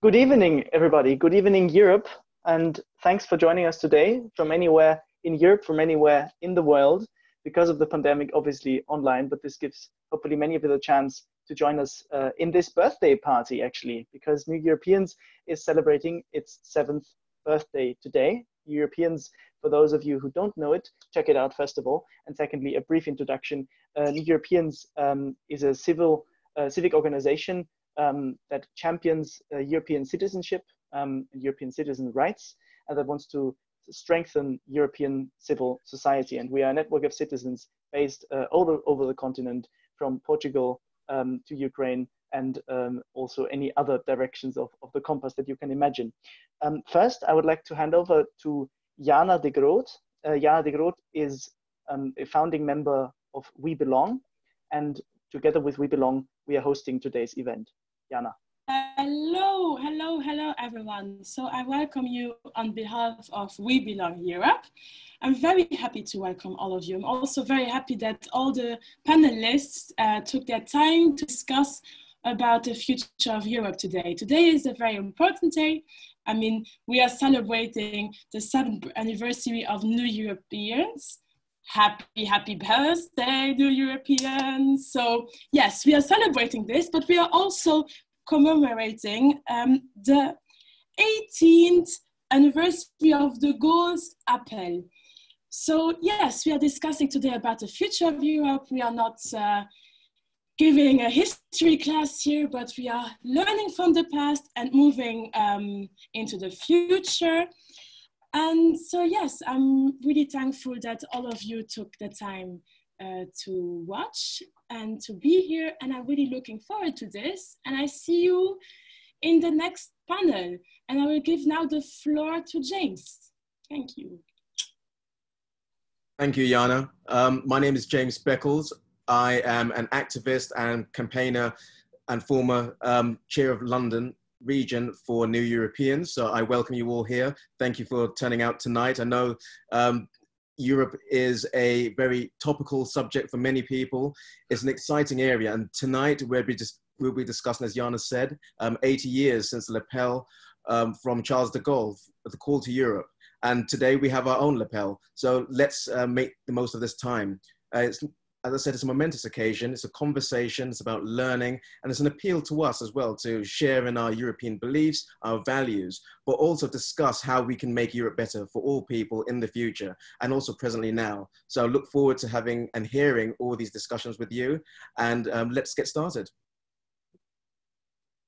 Good evening, everybody. Good evening, Europe. And thanks for joining us today from anywhere in Europe, from anywhere in the world. Because of the pandemic, obviously online, but this gives hopefully many of you the chance to join us uh, in this birthday party, actually, because New Europeans is celebrating its seventh birthday today. Europeans, for those of you who don't know it, check it out first of all. And secondly, a brief introduction. Uh, New Europeans um, is a civil uh, civic organization um, that champions uh, European citizenship um, and European citizen rights, and that wants to strengthen European civil society. And we are a network of citizens based uh, all over the continent, from Portugal um, to Ukraine, and um, also any other directions of, of the compass that you can imagine. Um, first, I would like to hand over to Jana Degrott. Uh, Jana Degrott is um, a founding member of We Belong, and together with We Belong, we are hosting today's event. Jana. Hello, hello, hello, everyone. So I welcome you on behalf of We Belong Europe. I'm very happy to welcome all of you. I'm also very happy that all the panelists uh, took their time to discuss about the future of Europe today. Today is a very important day. I mean, we are celebrating the seventh anniversary of New Europeans. Happy, happy birthday, New Europeans. So, yes, we are celebrating this, but we are also commemorating um, the 18th anniversary of De Gaulle's Appel. So, yes, we are discussing today about the future of Europe. We are not uh, giving a history class here, but we are learning from the past and moving um, into the future. And so, yes, I'm really thankful that all of you took the time uh, to watch and to be here. And I'm really looking forward to this. And I see you in the next panel. And I will give now the floor to James. Thank you. Thank you, Jana. Um, my name is James Beckles. I am an activist and campaigner and former um, chair of London region for New Europeans. So I welcome you all here. Thank you for turning out tonight. I know um, Europe is a very topical subject for many people. It's an exciting area. And tonight we'll be, just, we'll be discussing, as Jana said, um, 80 years since the l'appel um, from Charles de Gaulle, the call to Europe. And today we have our own l'appel. So let's uh, make the most of this time. Uh, it's as I said, it's a momentous occasion. It's a conversation. It's about learning, and it's an appeal to us as well to share in our European beliefs, our values, but also discuss how we can make Europe better for all people in the future and also presently now. So I look forward to having and hearing all these discussions with you, and um, let's get started.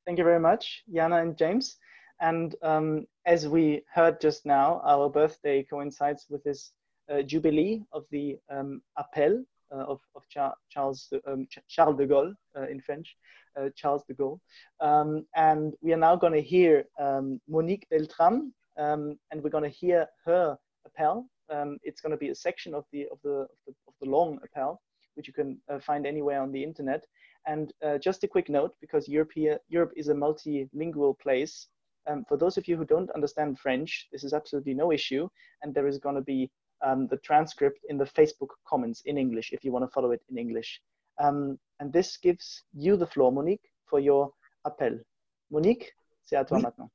Thank you very much, Jana and James. And um, as we heard just now, our birthday coincides with this uh, jubilee of the um, Appel, uh, of, of Charles, um, Charles de Gaulle uh, in French, uh, Charles de Gaulle. Um, and we are now going to hear um, Monique Beltrâme, um, and we're going to hear her appel. Um, it's going to be a section of the, of the, of the, of the long appel, which you can find anywhere on the internet. And just a quick note, because Europe, Europe is a multilingual place, um, for those of you who don't understand French, this is absolutely no issue, and there is going to be um, the transcript in the Facebook comments in English if you want to follow it in English. Um, and this gives you the floor, Monique, for your appel. Monique, c'est à toi oui. maintenant.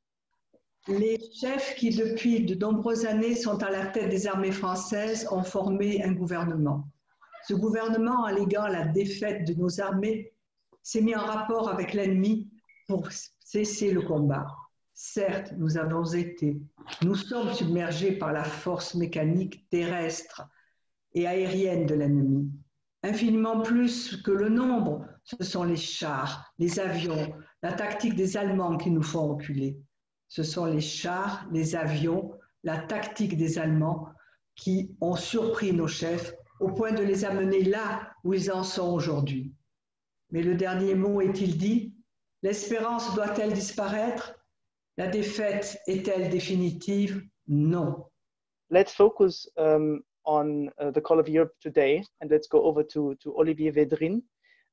Les chefs qui, depuis de nombreuses années, sont à la tête des armées françaises ont formé un gouvernement. Ce gouvernement, alléguant la défaite de nos armées, s'est mis en rapport avec l'ennemi pour cesser le combat. Certes, nous avons été, nous sommes submergés par la force mécanique terrestre et aérienne de l'ennemi. Infiniment plus que le nombre, ce sont les chars, les avions, la tactique des Allemands qui nous font reculer. Ce sont les chars, les avions, la tactique des Allemands qui ont surpris nos chefs au point de les amener là où ils en sont aujourd'hui. Mais le dernier mot est-il dit? L'espérance doit-elle disparaître? La défaite est-elle définitive? Non. Let's focus um, on uh, the Call of Europe today, and let's go over to, to Olivier Védrine.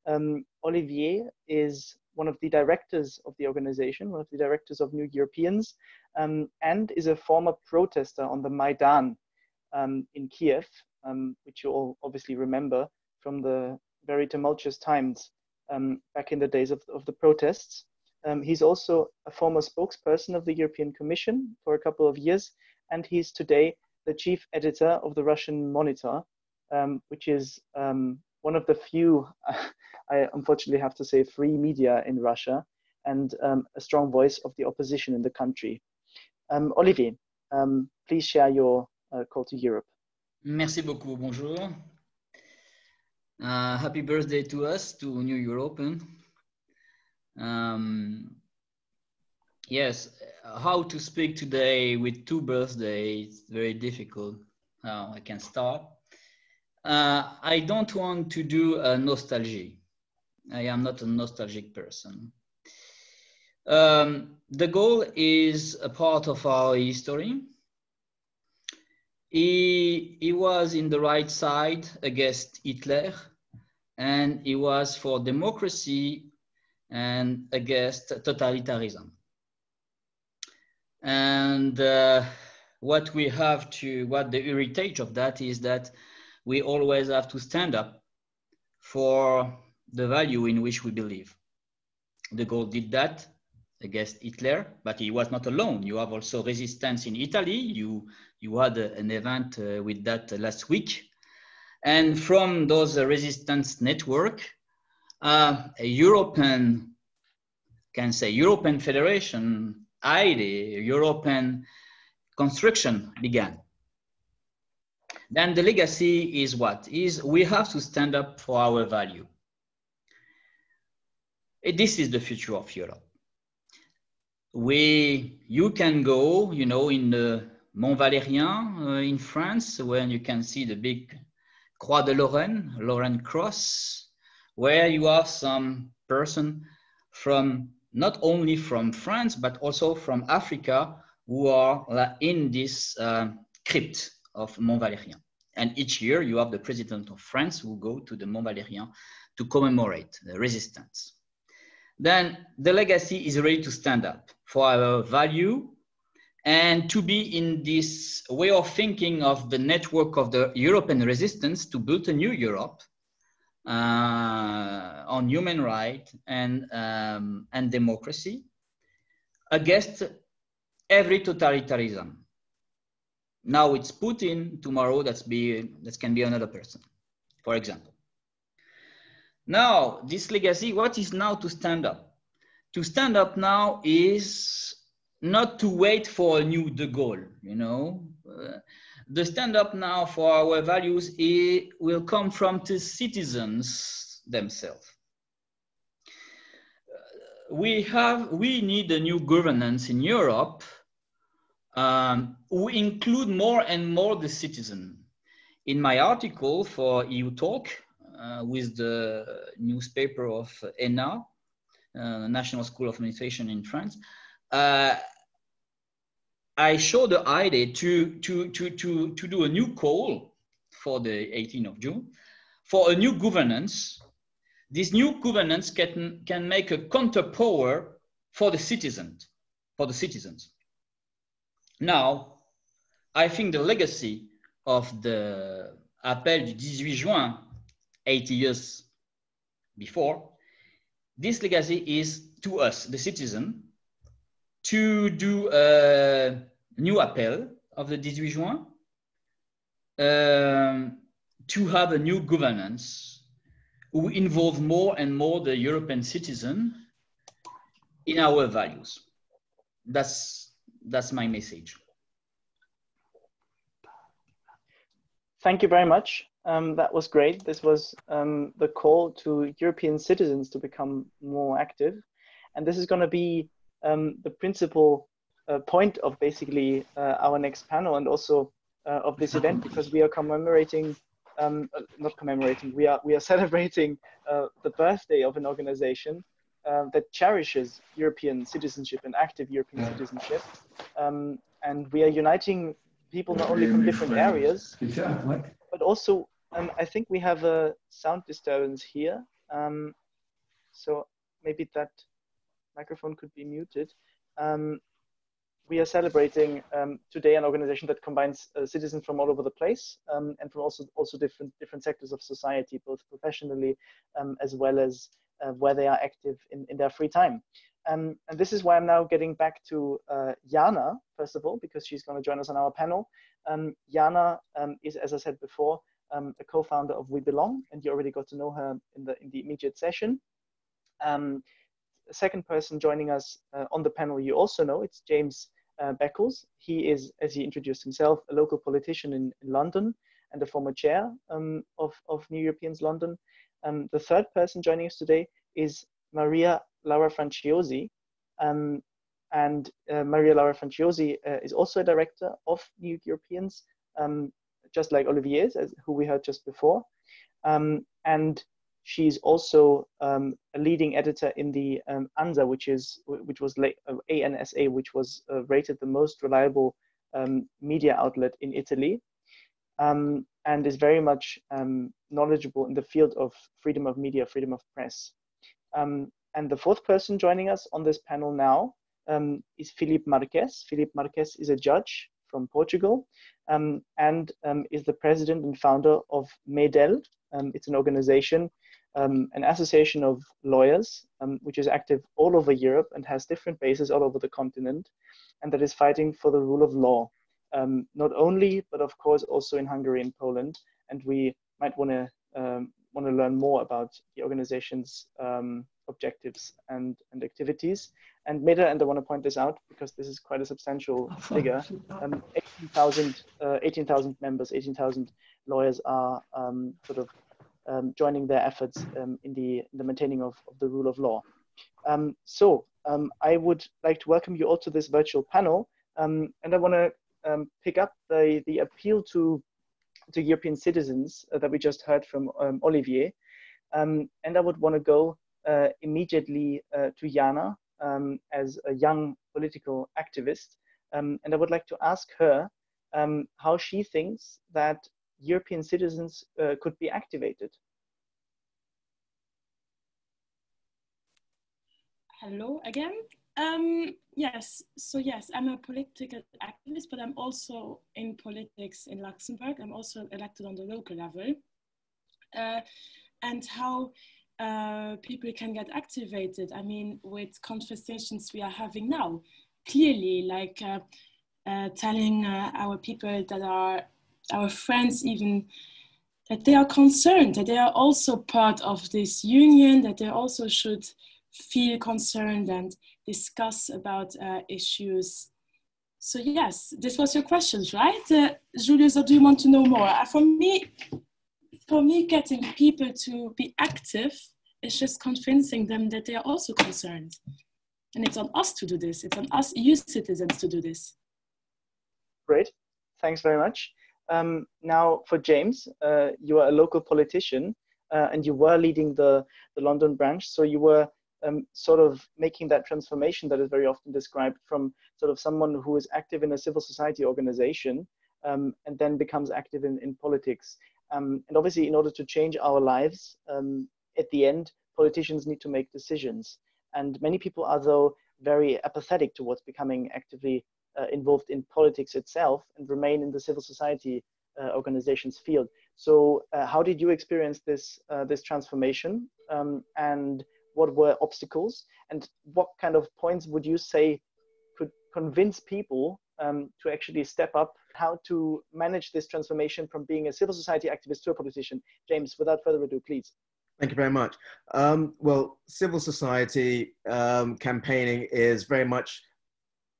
Um, Olivier is one of the directors of the organization, one of the directors of New Europeans, um, and is a former protester on the Maidan um, in Kiev, um, which you all obviously remember from the very tumultuous times um, back in the days of, of the protests. Um, he's also a former spokesperson of the European Commission for a couple of years, and he's today the chief editor of the Russian Monitor, um, which is um, one of the few, I unfortunately have to say, free media in Russia and um, a strong voice of the opposition in the country. Um, Olivier, um, please share your uh, call to Europe. Merci beaucoup. Bonjour. Uh, happy birthday to us, to New Europe. Um, yes, how to speak today with two birthdays, it's very difficult. How I can start. Uh, I don't want to do a nostalgia. I am not a nostalgic person. Um, De Gaulle is a part of our history. He, he was in the right side against Hitler, and he was for democracy and against totalitarianism. And uh, what we have to, what the heritage of that is that we always have to stand up for the value in which we believe. De Gaulle did that against Hitler, but he was not alone. You have also resistance in Italy. You, you had an event uh, with that last week. And from those resistance network, uh, a European, can say European Federation idea, European construction began. Then the legacy is what? Is we have to stand up for our value. This is the future of Europe we you can go you know in the mont valérien uh, in france where you can see the big croix de lorraine lorraine cross where you have some person from not only from france but also from africa who are in this uh, crypt of mont valérien. And each year you have the president of france who go to the mont valérien to commemorate the resistance. Then the legacy is ready to stand up for our value and to be in this way of thinking of the network of the European resistance to build a new Europe uh, on human rights and, um, and democracy against every totalitarianism. Now it's Putin, tomorrow that's be, that can be another person, for example. Now, this legacy, what is now to stand up? To stand up now is not to wait for a new De Gaulle, you know. Uh, the stand up now for our values it will come from the citizens themselves. Uh, we have, we need a new governance in Europe um, we include more and more the citizen. In my article for EU Talk, uh, with the newspaper of ENA, uh, National School of Administration in France. Uh, I showed the idea to, to, to, to, to do a new call for the 18th of June for a new governance. This new governance can, can make a counterpower for the citizens, for the citizens. Now, I think the legacy of the appel du 18 juin 80 years before, this legacy is to us, the citizen, to do a new appeal of the 18 juin, um, to have a new governance who involve more and more the European citizen in our values. That's, that's my message. Thank you very much. Um, that was great. This was um, the call to European citizens to become more active. And this is going to be um, the principal uh, point of basically uh, our next panel and also uh, of this event because we are commemorating, um, uh, not commemorating, we are, we are celebrating uh, the birthday of an organization that cherishes European citizenship and active European citizenship. Um, and we are uniting people not only from different areas, but also um, I think we have a sound disturbance here. Um, so maybe that microphone could be muted. Um, we are celebrating um, today an organization that combines uh, citizens from all over the place um, and from also also different different sectors of society, both professionally um, as well as uh, where they are active in, in their free time. Um, and this is why I'm now getting back to uh, Jana, first of all, because she's going to join us on our panel. Um, Jana is, as I said before, a co-founder of We Belong, and you already got to know her in the, in the immediate session. Um, the second person joining us uh, on the panel you also know, it's James uh, Beckles. He is, as he introduced himself, a local politician in, in London and a former chair um, of, of New Europeans London. Um, the third person joining us today is Maria Laura Franciosi. Um, and uh, Maria Laura Franciosi uh, is also a director of New Europeans, um, just like Olivier, as, who we heard just before. Um, and she's also um, a leading editor in the um, ANSA, which is which was uh, ANSA, which was uh, rated the most reliable um, media outlet in Italy, um, and is very much um, knowledgeable in the field of freedom of media, freedom of press. Um, and the fourth person joining us on this panel now is Filipe Marques. Filipe Marques is a judge from Portugal and is the president and founder of MEDEL. it's an organization um, an association of lawyers, um, which is active all over Europe and has different bases all over the continent, and that is fighting for the rule of law, um, not only, but of course also in Hungary and Poland. And we might want to um, want to learn more about the organization's um, objectives and, and activities. And MEDEL, and I want to point this out because this is quite a substantial figure, um, 18,000 uh, 18, members, 18,000 lawyers are sort of um, joining their efforts um, in, the, in the maintaining of, of the rule of law. Um, so um, I would like to welcome you all to this virtual panel, um, and I want to um, pick up the, the appeal to, to European citizens uh, that we just heard from Olivier, and I would want to go uh, immediately uh, to Jana as a young political activist, and I would like to ask her how she thinks that European citizens uh, could be activated. Hello again. Um, yes, so yes, I'm a political activist, but I'm also in politics in Luxembourg. I'm also elected on the local level. Uh, and how uh, people can get activated, I mean, with conversations we are having now, clearly, like uh, uh telling uh, our people that are our friends even that they are concerned that they are also part of this union that they also should feel concerned and discuss about uh, issues. So yes this was your questions right? Uh, julius or do you want to know more? Uh, for me for me getting people to be active is just convincing them that they are also concerned. And it's on us to do this. It's on us eu citizens to do this. Great. Thanks very much um, now, for James, uh, you are a local politician uh, and you were leading the, the London branch. So you were um, sort of making that transformation that is very often described from sort of someone who is active in a civil society organization um, and then becomes active in, in politics. Um, and obviously, in order to change our lives, um, at the end, politicians need to make decisions. And many people are, though, very apathetic towards becoming actively involved in politics itself and remain in the civil society uh, organizations field. So, uh, how did you experience this uh, this transformation, um, and what were obstacles, and what kind of points would you say could convince people um, to actually step up? How to manage this transformation from being a civil society activist to a politician? James, without further ado, please. Thank you very much. Um, well, civil society um, campaigning is very much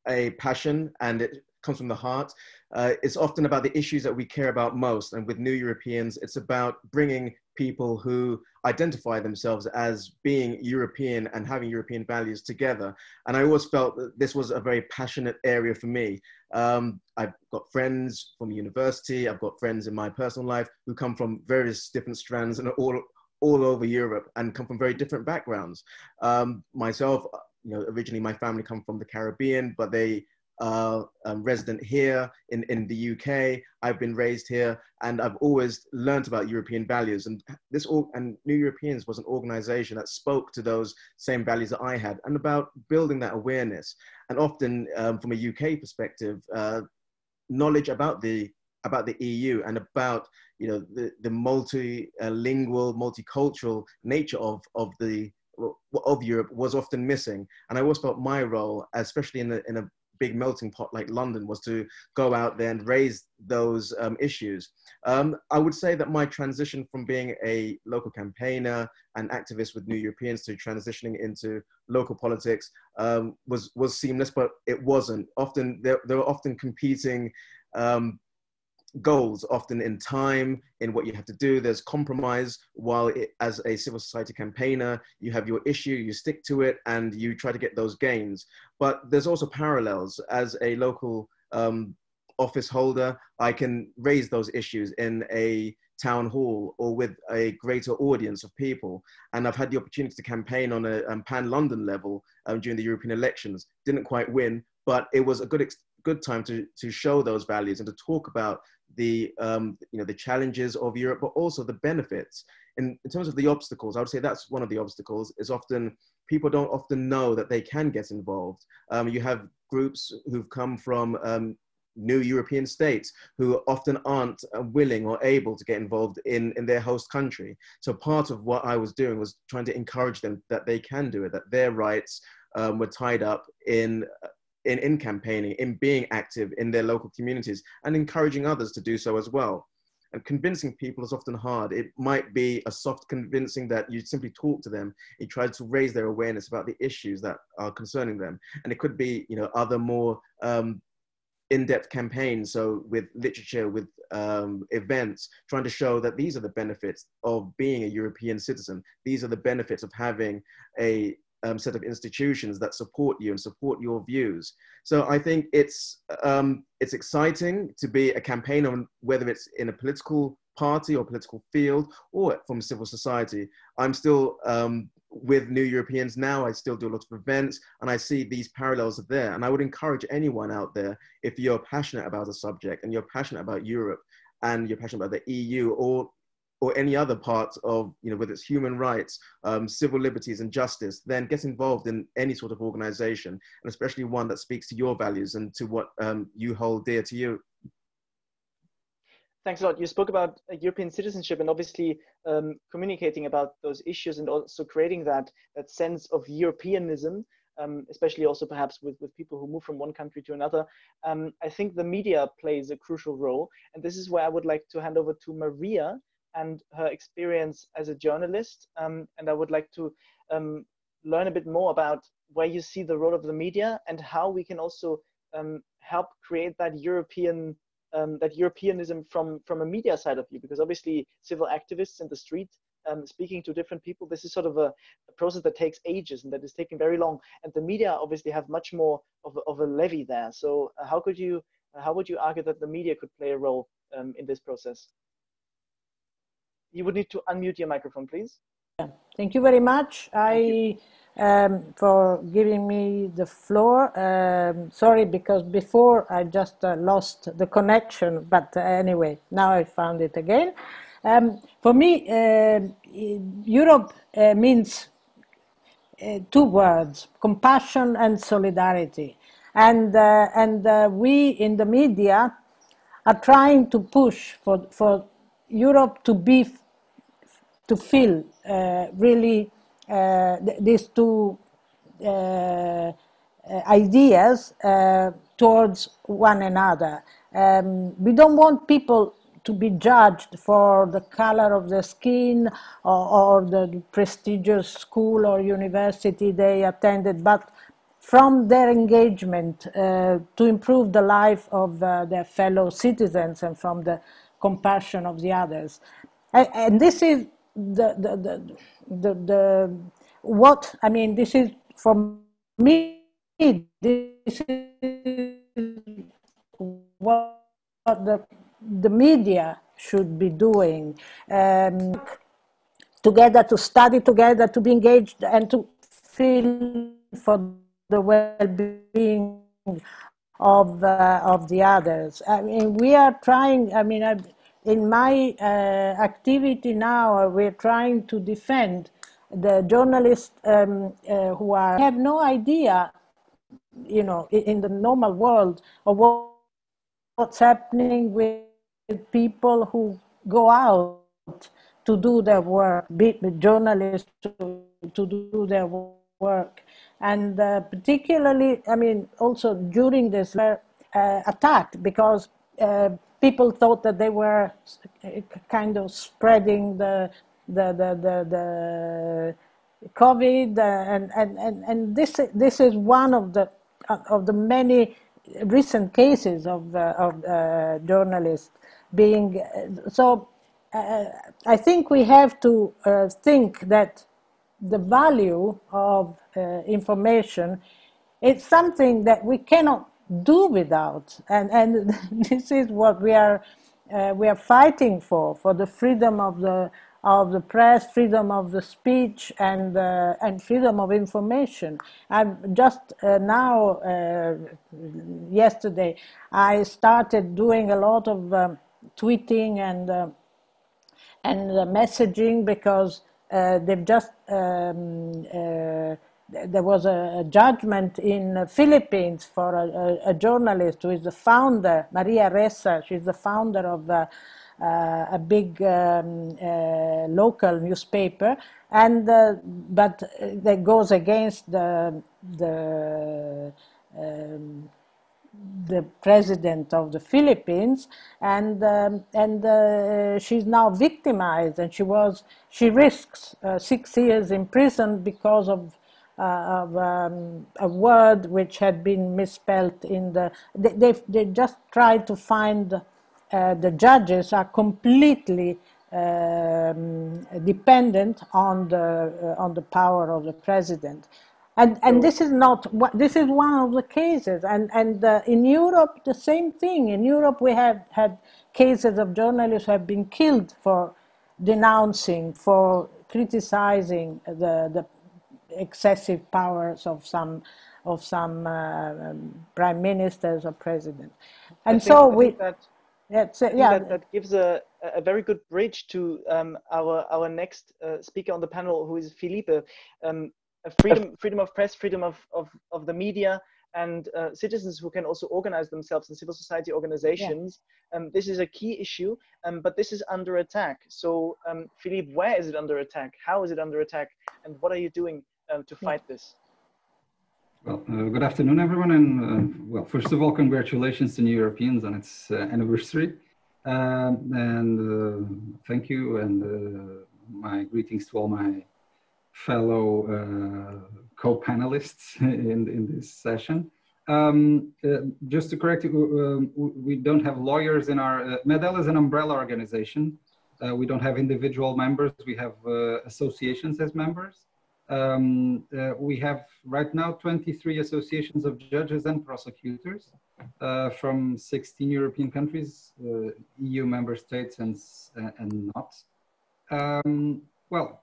a passion and it comes from the heart. Uh, it's often about the issues that we care about most. And with New Europeans, it's about bringing people who identify themselves as being European and having European values together. And I always felt that this was a very passionate area for me. Um, I've got friends from university, I've got friends in my personal life who come from various different strands and all, all over Europe and come from very different backgrounds. Um, myself, you know, originally my family come from the Caribbean, but they are um, resident here in, in the UK. I've been raised here and I've always learned about European values. And this all, and New Europeans was an organization that spoke to those same values that I had and about building that awareness. And often um, from a UK perspective, uh, knowledge about the about the EU and about you know the, the multilingual, multicultural nature of, of the of Europe was often missing. And I always felt my role, especially in a, in a big melting pot like London was to go out there and raise those um, issues. Um, I would say that my transition from being a local campaigner and activist with New Europeans to transitioning into local politics um, was was seamless, but it wasn't. Often there, there were often competing um, goals often in time in what you have to do. There's compromise while it, as a civil society campaigner you have your issue you stick to it and you try to get those gains. But there's also parallels. As a local um, office holder i can raise those issues in a town hall or with a greater audience of people. And i've had the opportunity to campaign on a um, pan london level um, during the european elections. Didn't quite win but it was a good good time to, to show those values and to talk about the um, you know the challenges of Europe, but also the benefits. In, in terms of the obstacles, I would say that's one of the obstacles. Is often people don't often know that they can get involved. Um, you have groups who've come from um, new European states who often aren't uh, willing or able to get involved in, in their host country. So part of what I was doing was trying to encourage them that they can do it, that their rights um, were tied up in in, in campaigning, in being active in their local communities, and encouraging others to do so as well. And convincing people is often hard. It might be a soft convincing that you simply talk to them. You try to raise their awareness about the issues that are concerning them. And it could be, you know, other more um, in-depth campaigns. So with literature, with um, events, trying to show that these are the benefits of being a European citizen. These are the benefits of having a um, set of institutions that support you and support your views. So I think it's um, it's exciting to be a campaigner, whether it's in a political party or political field or from civil society. I'm still um, with New Europeans now. I still do a lot of events, and I see these parallels there. And I would encourage anyone out there, if you're passionate about a subject and you're passionate about Europe and you're passionate about the EU or or any other part of, you know, whether it's human rights, um, civil liberties and justice, then get involved in any sort of organization, and especially one that speaks to your values and to what um, you hold dear to you. Thanks a lot. You spoke about European citizenship and obviously um, communicating about those issues and also creating that, that sense of Europeanism, um, especially also perhaps with, with people who move from one country to another. Um, I think the media plays a crucial role. And this is where I would like to hand over to Maria, and her experience as a journalist. Um, and I would like to um, learn a bit more about where you see the role of the media and how we can also um, help create that European um, that Europeanism from from a media side of you, because obviously civil activists in the street um, speaking to different people, this is sort of a, a, process that takes ages and that is taking very long. And the media obviously have much more of a, of a levy there. So uh, how could you how would you argue that the media could play a role um, in this process? You would need to unmute your microphone, please. Yeah. Thank you very much. I um, for giving me the floor. Um, sorry, because before I just uh, lost the connection, but uh, anyway, now I found it again. Um, for me, uh, Europe uh, means uh, two words: compassion and solidarity. And uh, and we in the media are trying to push for for Europe to be to feel uh, really uh, th these two uh, ideas towards one another. Um, we don't want people to be judged for the color of the skin or, or, the prestigious school or university they attended, but from their engagement uh, to improve the life of uh, their fellow citizens and from the compassion of the others. And, and this is the, the, the, the, the, what, I mean, this is for me, this is what what the, the media should be doing. Um, together, to study together, to be engaged, and to feel for the well-being of uh, of the others. I mean, we are trying. I mean, I, in my uh, activity now, we're trying to defend the journalists um, uh, who are have no idea, you know, in the normal world of what, what's happening with people who go out to do their work, be journalists to, to do their work. And uh, particularly, I mean, also during this uh, attack, because uh, people thought that they were kind of spreading the, the, the, the, the COVID, uh, and, and, and, and this, this is one of the, of the many recent cases of, uh, of uh, journalists being so uh, I think we have to uh, think that the value of uh, information is something that we cannot do without, and and this is what we are uh, we are fighting for for the freedom of the of the press, freedom of the speech, and uh, and freedom of information. I'm just uh, now yesterday I started doing a lot of um, tweeting and and the messaging because uh, they've just um, uh, there was a, judgment in the Philippines for a, a, a, journalist who is the founder, Maria Ressa. She's the founder of uh, a big um, uh, local newspaper, and uh, but that goes against the the um, the president of the Philippines, and um, and uh, she's now victimized, and she was she risks uh, six years in prison because of. Uh, of um, a word which had been misspelled in the they, they, they just tried to find uh, the judges are completely um, dependent on the uh, on the power of the president. And and this is not this is one of the cases. And and uh, in Europe the same thing. In Europe we have had cases of journalists who have been killed for denouncing for criticizing the the excessive powers of some of some uh, um, prime ministers or presidents and so we that, yeah, that, that, gives a, a very good bridge to um, our our next uh, speaker on the panel who is Filipe. Um, freedom freedom of press freedom of of, of the media and uh, citizens who can also organize themselves in civil society organizations. Yeah. um, this is a key issue um, but this is under attack. So um, Filipe where is it under attack? How is it under attack? And what are you doing um, to fight this well, uh, good afternoon, everyone. And uh, well, first of all, congratulations to New Europeans on its uh, anniversary. Um, and uh, thank you, and uh, my greetings to all my fellow uh, co-panelists in, in this session. Um, uh, just to correct you, uh, we don't have lawyers in our, uh, MEDEL is an umbrella organization. Uh, we don't have individual members, we have uh, associations as members. Um, uh, we have right now 23 associations of judges and prosecutors from 16 European countries, EU member states and, and not. Um, well,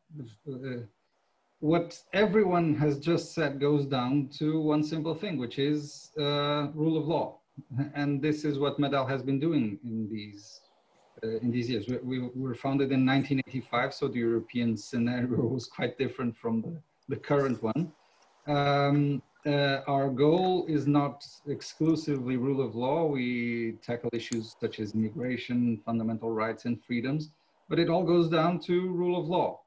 what everyone has just said goes down to one simple thing, which is uh, rule of law. And this is what MEDEL has been doing in these uh, in these years. We, we, were founded in 1985, so the European scenario was quite different from the, the current one. Um, uh, our goal is not exclusively rule of law. We tackle issues such as immigration, fundamental rights and freedoms, but it all goes down to rule of law.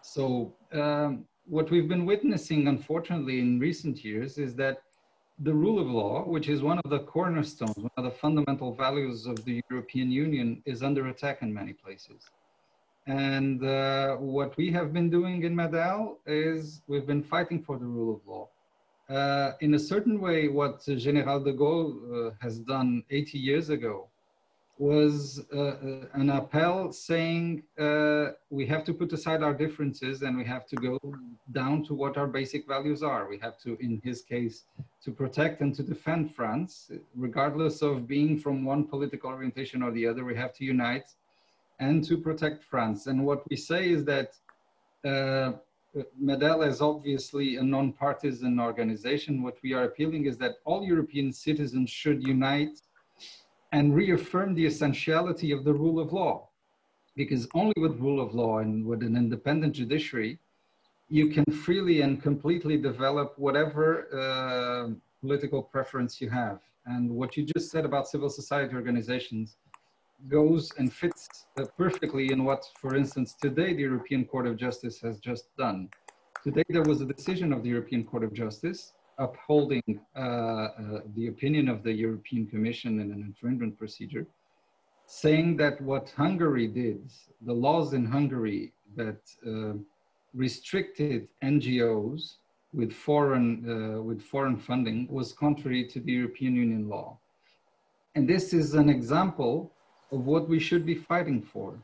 So um, what we've been witnessing, unfortunately, in recent years is that the rule of law, which is one of the cornerstones, one of the fundamental values of the European Union, is under attack in many places. And uh, what we have been doing in MEDEL is we've been fighting for the rule of law. Uh, in a certain way, what General de Gaulle uh, has done 80 years ago was uh, uh, an appeal saying uh, we have to put aside our differences and we have to go down to what our basic values are. We have to, in his case, to protect and to defend France, regardless of being from one political orientation or the other. We have to unite and to protect France. And what we say is that uh, MEDEL is obviously a non-partisan organization. What we are appealing is that all European citizens should unite and reaffirm the essentiality of the rule of law. Because only with rule of law and with an independent judiciary, you can freely and completely develop whatever uh, political preference you have. And what you just said about civil society organizations goes and fits uh, perfectly in what, for instance, today the European Court of Justice has just done. Today there was a decision of the European Court of Justice upholding uh, uh, the opinion of the European Commission in an infringement procedure, saying that what Hungary did, the laws in Hungary that uh, restricted NGOs with foreign, uh, with foreign funding was contrary to the European Union law. And this is an example of what we should be fighting for.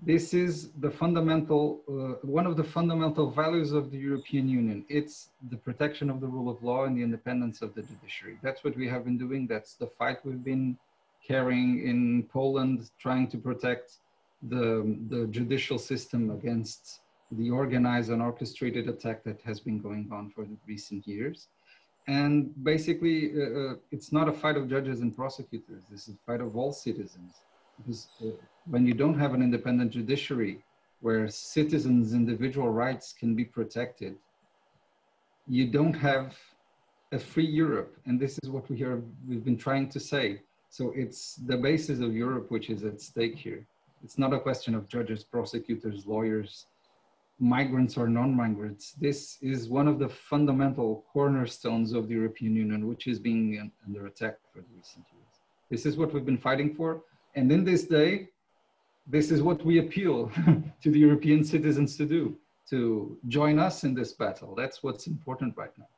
This is the fundamental, uh, one of the fundamental values of the European Union. It's the protection of the rule of law and the independence of the judiciary. That's what we have been doing. That's the fight we've been carrying in Poland, trying to protect the, the judicial system against the organized and orchestrated attack that has been going on for the recent years. And basically, uh, uh, it's not a fight of judges and prosecutors. This is a fight of all citizens. Because uh, when you don't have an independent judiciary where citizens' individual rights can be protected, you don't have a free Europe. And this is what we are, we've been trying to say. So it's the basis of Europe which is at stake here. It's not a question of judges, prosecutors, lawyers, migrants or non-migrants. This is one of the fundamental cornerstones of the European Union, which is being under attack for the recent years. This is what we've been fighting for. And in this day, this is what we appeal to the European citizens to do, to join us in this battle. That's what's important right now.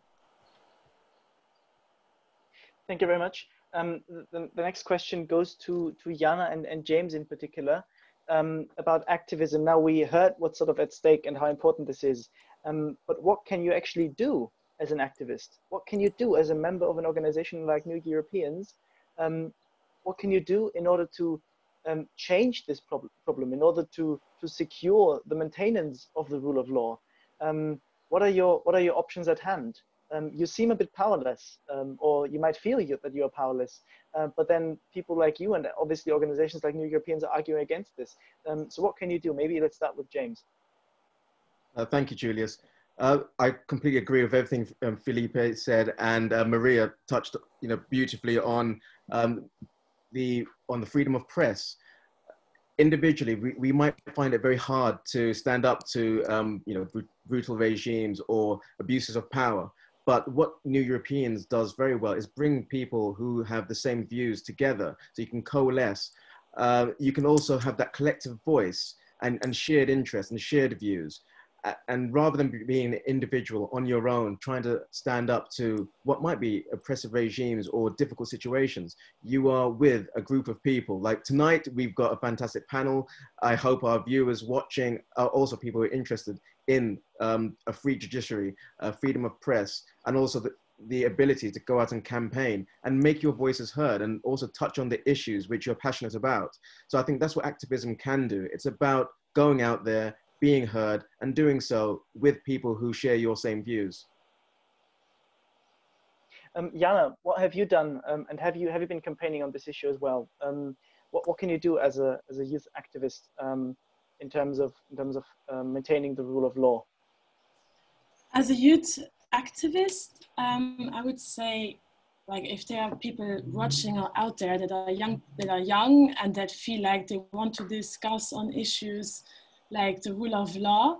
Thank you very much. Um, the, the, next question goes to, to Jana and, and James in particular um, about activism. Now we heard what's sort of at stake and how important this is, um, but what can you actually do as an activist? What can you do as a member of an organization like New Europeans? What can you do in order to um, change this prob problem, in order to, to secure the maintenance of the rule of law? Um, what, are your, what are your options at hand? um, you seem a bit powerless, um, or you might feel you, that you are powerless. Uh, but then people like you and obviously organizations like New Europeans are arguing against this. Um, so what can you do? Maybe let's start with James. Uh, thank you, Julius. Uh, I completely agree with everything um, Filipe said, and uh, Maria touched, you know, beautifully on um, the on the freedom of press individually, we, we might find it very hard to stand up to, um, you know, br brutal regimes or abuses of power. But what New Europeans does very well is bring people who have the same views together so you can coalesce. Uh, you can also have that collective voice and, and shared interests and shared views. And rather than being an individual on your own, trying to stand up to what might be oppressive regimes or difficult situations, you are with a group of people. Like tonight, we've got a fantastic panel. I hope our viewers watching are also people who are interested in um, a free judiciary, freedom of press, and also the, the ability to go out and campaign and make your voices heard and also touch on the issues which you're passionate about. So I think that's what activism can do. It's about going out there, being heard, and doing so with people who share your same views. Um, Jana, what have you done, um, and have you have you been campaigning on this issue as well? Um, what what can you do as a as a youth activist um, in terms of in terms of um, maintaining the rule of law? As a youth activist, um, I would say, like if there are people watching or out there that are young, that are young and that feel like they want to discuss on issues like the rule of law,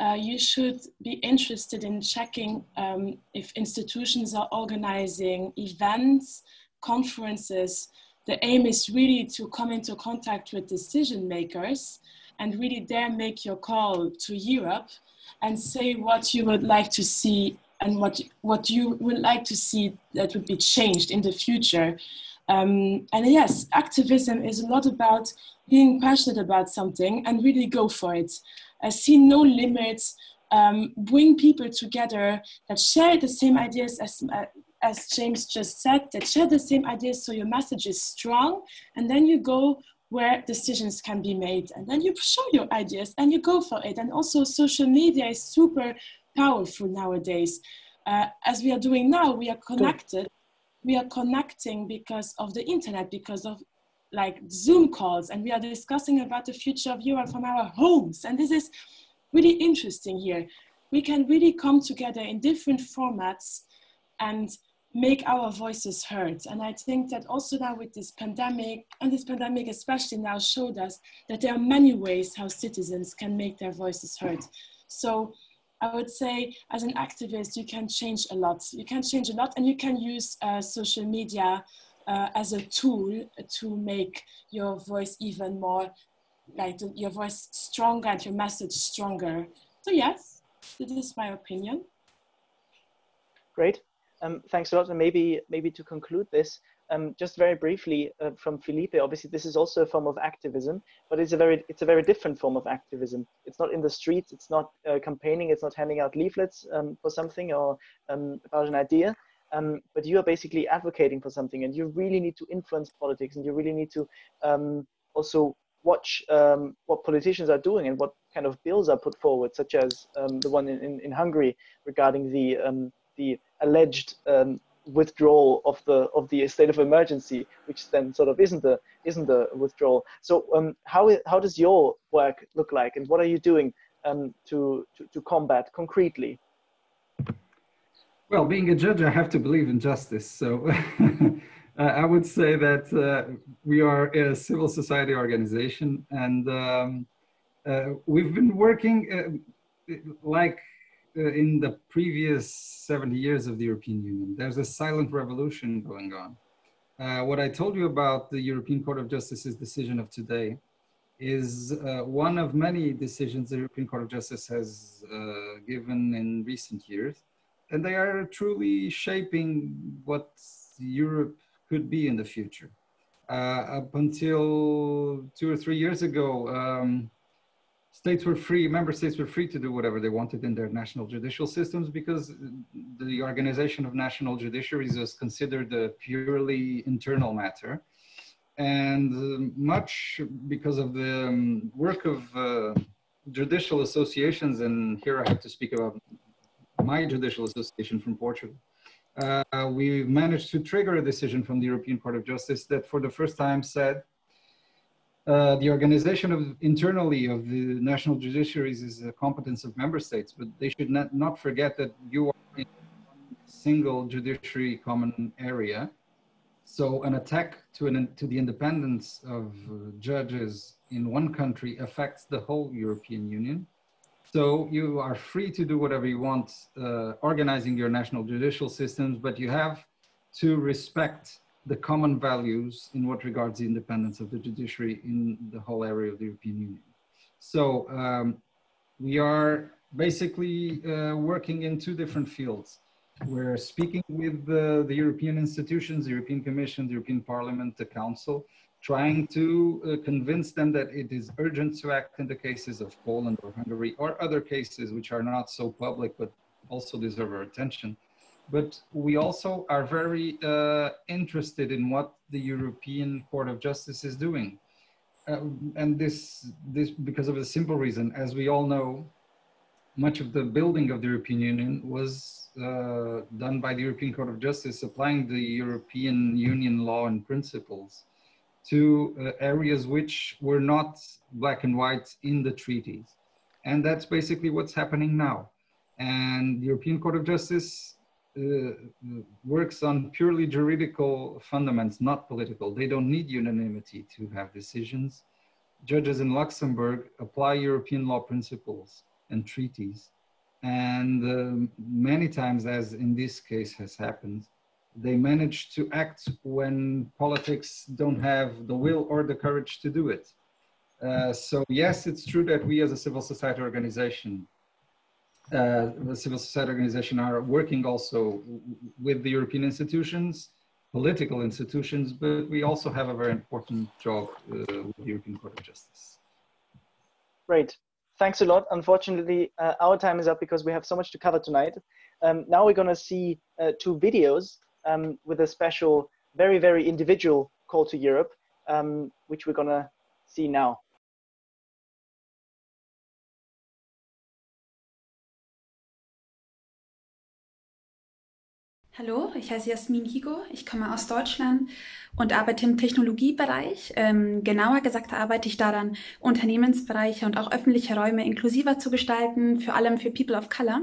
uh, you should be interested in checking um, if institutions are organizing events, conferences. The aim is really to come into contact with decision makers and really dare make your call to Europe and say what you would like to see and what, what you would like to see that would be changed in the future. Um, and yes, activism is a lot about being passionate about something and really go for it. I see no limits, um, bring people together that share the same ideas as, uh, as James just said, that share the same ideas so your message is strong, and then you go where decisions can be made. And then you show your ideas and you go for it. And also, social media is super powerful nowadays. Uh, as we are doing now, we are connected. We are connecting because of the internet, because of like Zoom calls, and we are discussing about the future of Europe from our homes. And this is really interesting here. We can really come together in different formats and make our voices heard. And I think that also now with this pandemic, and this pandemic especially now showed us that there are many ways how citizens can make their voices heard. So I would say as an activist, you can change a lot. You can change a lot and you can use uh, social media uh, as a tool to make your voice even more, like your voice stronger and your message stronger. So yes, this is my opinion. Great. Um, thanks a lot. And maybe, maybe to conclude this, um, just very briefly uh, from Filipe, obviously this is also a form of activism, but it's a very, it's a very different form of activism. It's not in the streets, it's not uh, campaigning, it's not handing out leaflets um, for something or um, about an idea, um, but you are basically advocating for something and you really need to influence politics and you really need to um, also watch um, what politicians are doing and what kind of bills are put forward, such as the one in, in, in, Hungary regarding the, the alleged um, withdrawal of the of the state of emergency, which then sort of isn't the isn't the withdrawal. So um, how how does your work look like, and what are you doing um, to, to to combat concretely? Well, being a judge, I have to believe in justice. So I would say that uh, we are a civil society organization, and um, uh, we've been working uh, like uh, in the previous 70 years of the European Union. There's a silent revolution going on. Uh, what I told you about the European Court of Justice's decision of today is uh, one of many decisions the European Court of Justice has uh, given in recent years. And they are truly shaping what Europe could be in the future. Uh, up until two or three years ago, um, states were free, member states were free to do whatever they wanted in their national judicial systems because the organization of national judiciaries was considered a purely internal matter. And uh, much because of the um, work of uh, judicial associations, and here I have to speak about my judicial association from Portugal, uh, we managed to trigger a decision from the European Court of Justice that for the first time said uh, the organization of internally of the national judiciaries is a competence of member states, but they should not, not forget that you are in single judiciary common area. So an attack to, an, to the independence of uh, judges in one country affects the whole European Union. So you are free to do whatever you want, uh, organizing your national judicial systems, but you have to respect the common values in what regards the independence of the judiciary in the whole area of the European Union. So um, we are basically uh, working in two different fields. We're speaking with the, the, European institutions, the European Commission, the European Parliament, the Council, trying to uh, convince them that it is urgent to act in the cases of Poland or Hungary or other cases which are not so public but also deserve our attention but we also are very uh, interested in what the European Court of Justice is doing. Uh, and this, this because of a simple reason, as we all know, much of the building of the European Union was uh, done by the European Court of Justice, applying the European Union law and principles to uh, areas which were not black and white in the treaties. And that's basically what's happening now. And the European Court of Justice works on purely juridical fundaments, not political. They don't need unanimity to have decisions. Judges in Luxembourg apply European law principles and treaties. And um, many times, as in this case has happened, they manage to act when politics don't have the will or the courage to do it. Uh, so yes, it's true that we as a civil society organization uh, the civil society organization are working also with the European institutions, political institutions, but we also have a very important job uh, with the European Court of Justice. Great. Thanks a lot. Unfortunately, uh, our time is up because we have so much to cover tonight. Um, now we're going to see uh, two videos um, with a special, very, very individual call to Europe, um, which we're going to see now. Hallo, ich heiße Jasmin Higo, ich komme aus Deutschland und arbeite im Technologiebereich. Ähm, genauer gesagt arbeite ich daran, Unternehmensbereiche und auch öffentliche Räume inklusiver zu gestalten, vor allem für People of Color.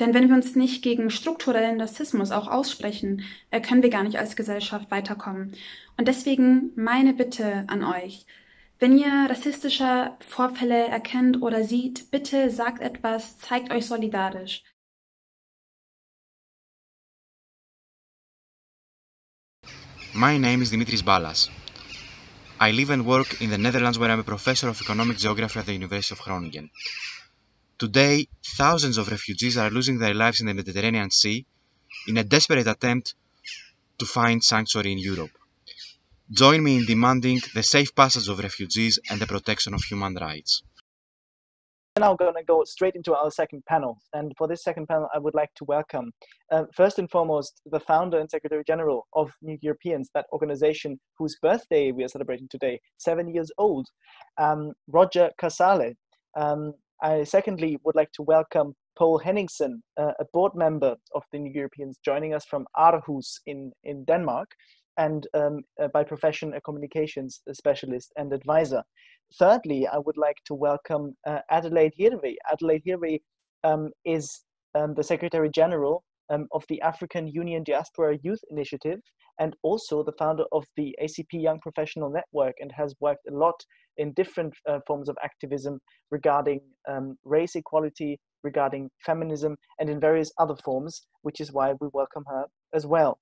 Denn wenn wir uns nicht gegen strukturellen Rassismus auch aussprechen, äh, können wir gar nicht als Gesellschaft weiterkommen. Und deswegen meine Bitte an euch. Wenn ihr rassistische Vorfälle erkennt oder sieht, bitte sagt etwas, zeigt euch solidarisch. My name is Dimitris Ballas. I live and work in the Netherlands where I'm a professor of economic geography at the University of Groningen. Today, thousands of refugees are losing their lives in the Mediterranean Sea in a desperate attempt to find sanctuary in Europe. Join me in demanding the safe passage of refugees and the protection of human rights now going to go straight into our second panel. And for this second panel, I would like to welcome, uh, first and foremost, the founder and secretary general of New Europeans, that organization whose birthday we are celebrating today, seven years old, um, Roger Casale. Um, I secondly would like to welcome Paul Henningsen, uh, a board member of the New Europeans, joining us from Aarhus in, in Denmark, and um, uh, by profession a communications specialist and advisor thirdly, I would like to welcome uh, Adelaide Hirwe. Adelaide Hirwe um, is um, the Secretary General um, of the African Union Diaspora Youth Initiative and also the founder of the ACP Young Professional Network and has worked a lot in different uh, forms of activism regarding um, race equality, regarding feminism, and in various other forms, which is why we welcome her as well.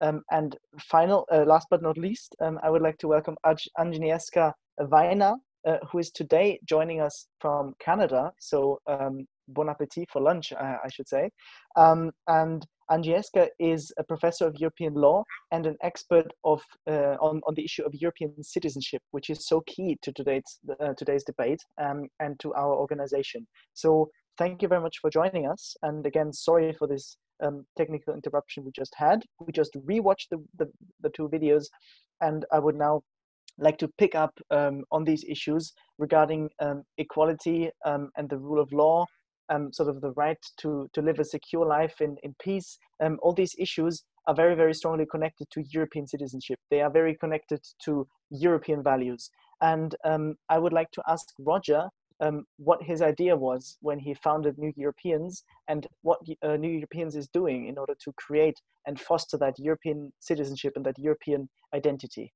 Um, and final, uh, last but not least, um, I would like to welcome Agnieszka Weinar, uh, who is today joining us from Canada. So um, bon appetit for lunch, I, I should say. Um, and Agnieszka is a professor of European law and an expert of uh, on, on the issue of European citizenship, which is so key to today's uh, today's debate um, and to our organization. So thank you very much for joining us. And again, sorry for this um, technical interruption we just had. We just rewatched the, the, the two videos, and I would now like to pick up um, on these issues regarding um, equality um, and the rule of law, um, sort of the right to, to live a secure life in, in peace. Um, all these issues are very, very strongly connected to European citizenship. They are very connected to European values. And um, I would like to ask Roger what his idea was when he founded New Europeans and what uh, New Europeans is doing in order to create and foster that European citizenship and that European identity.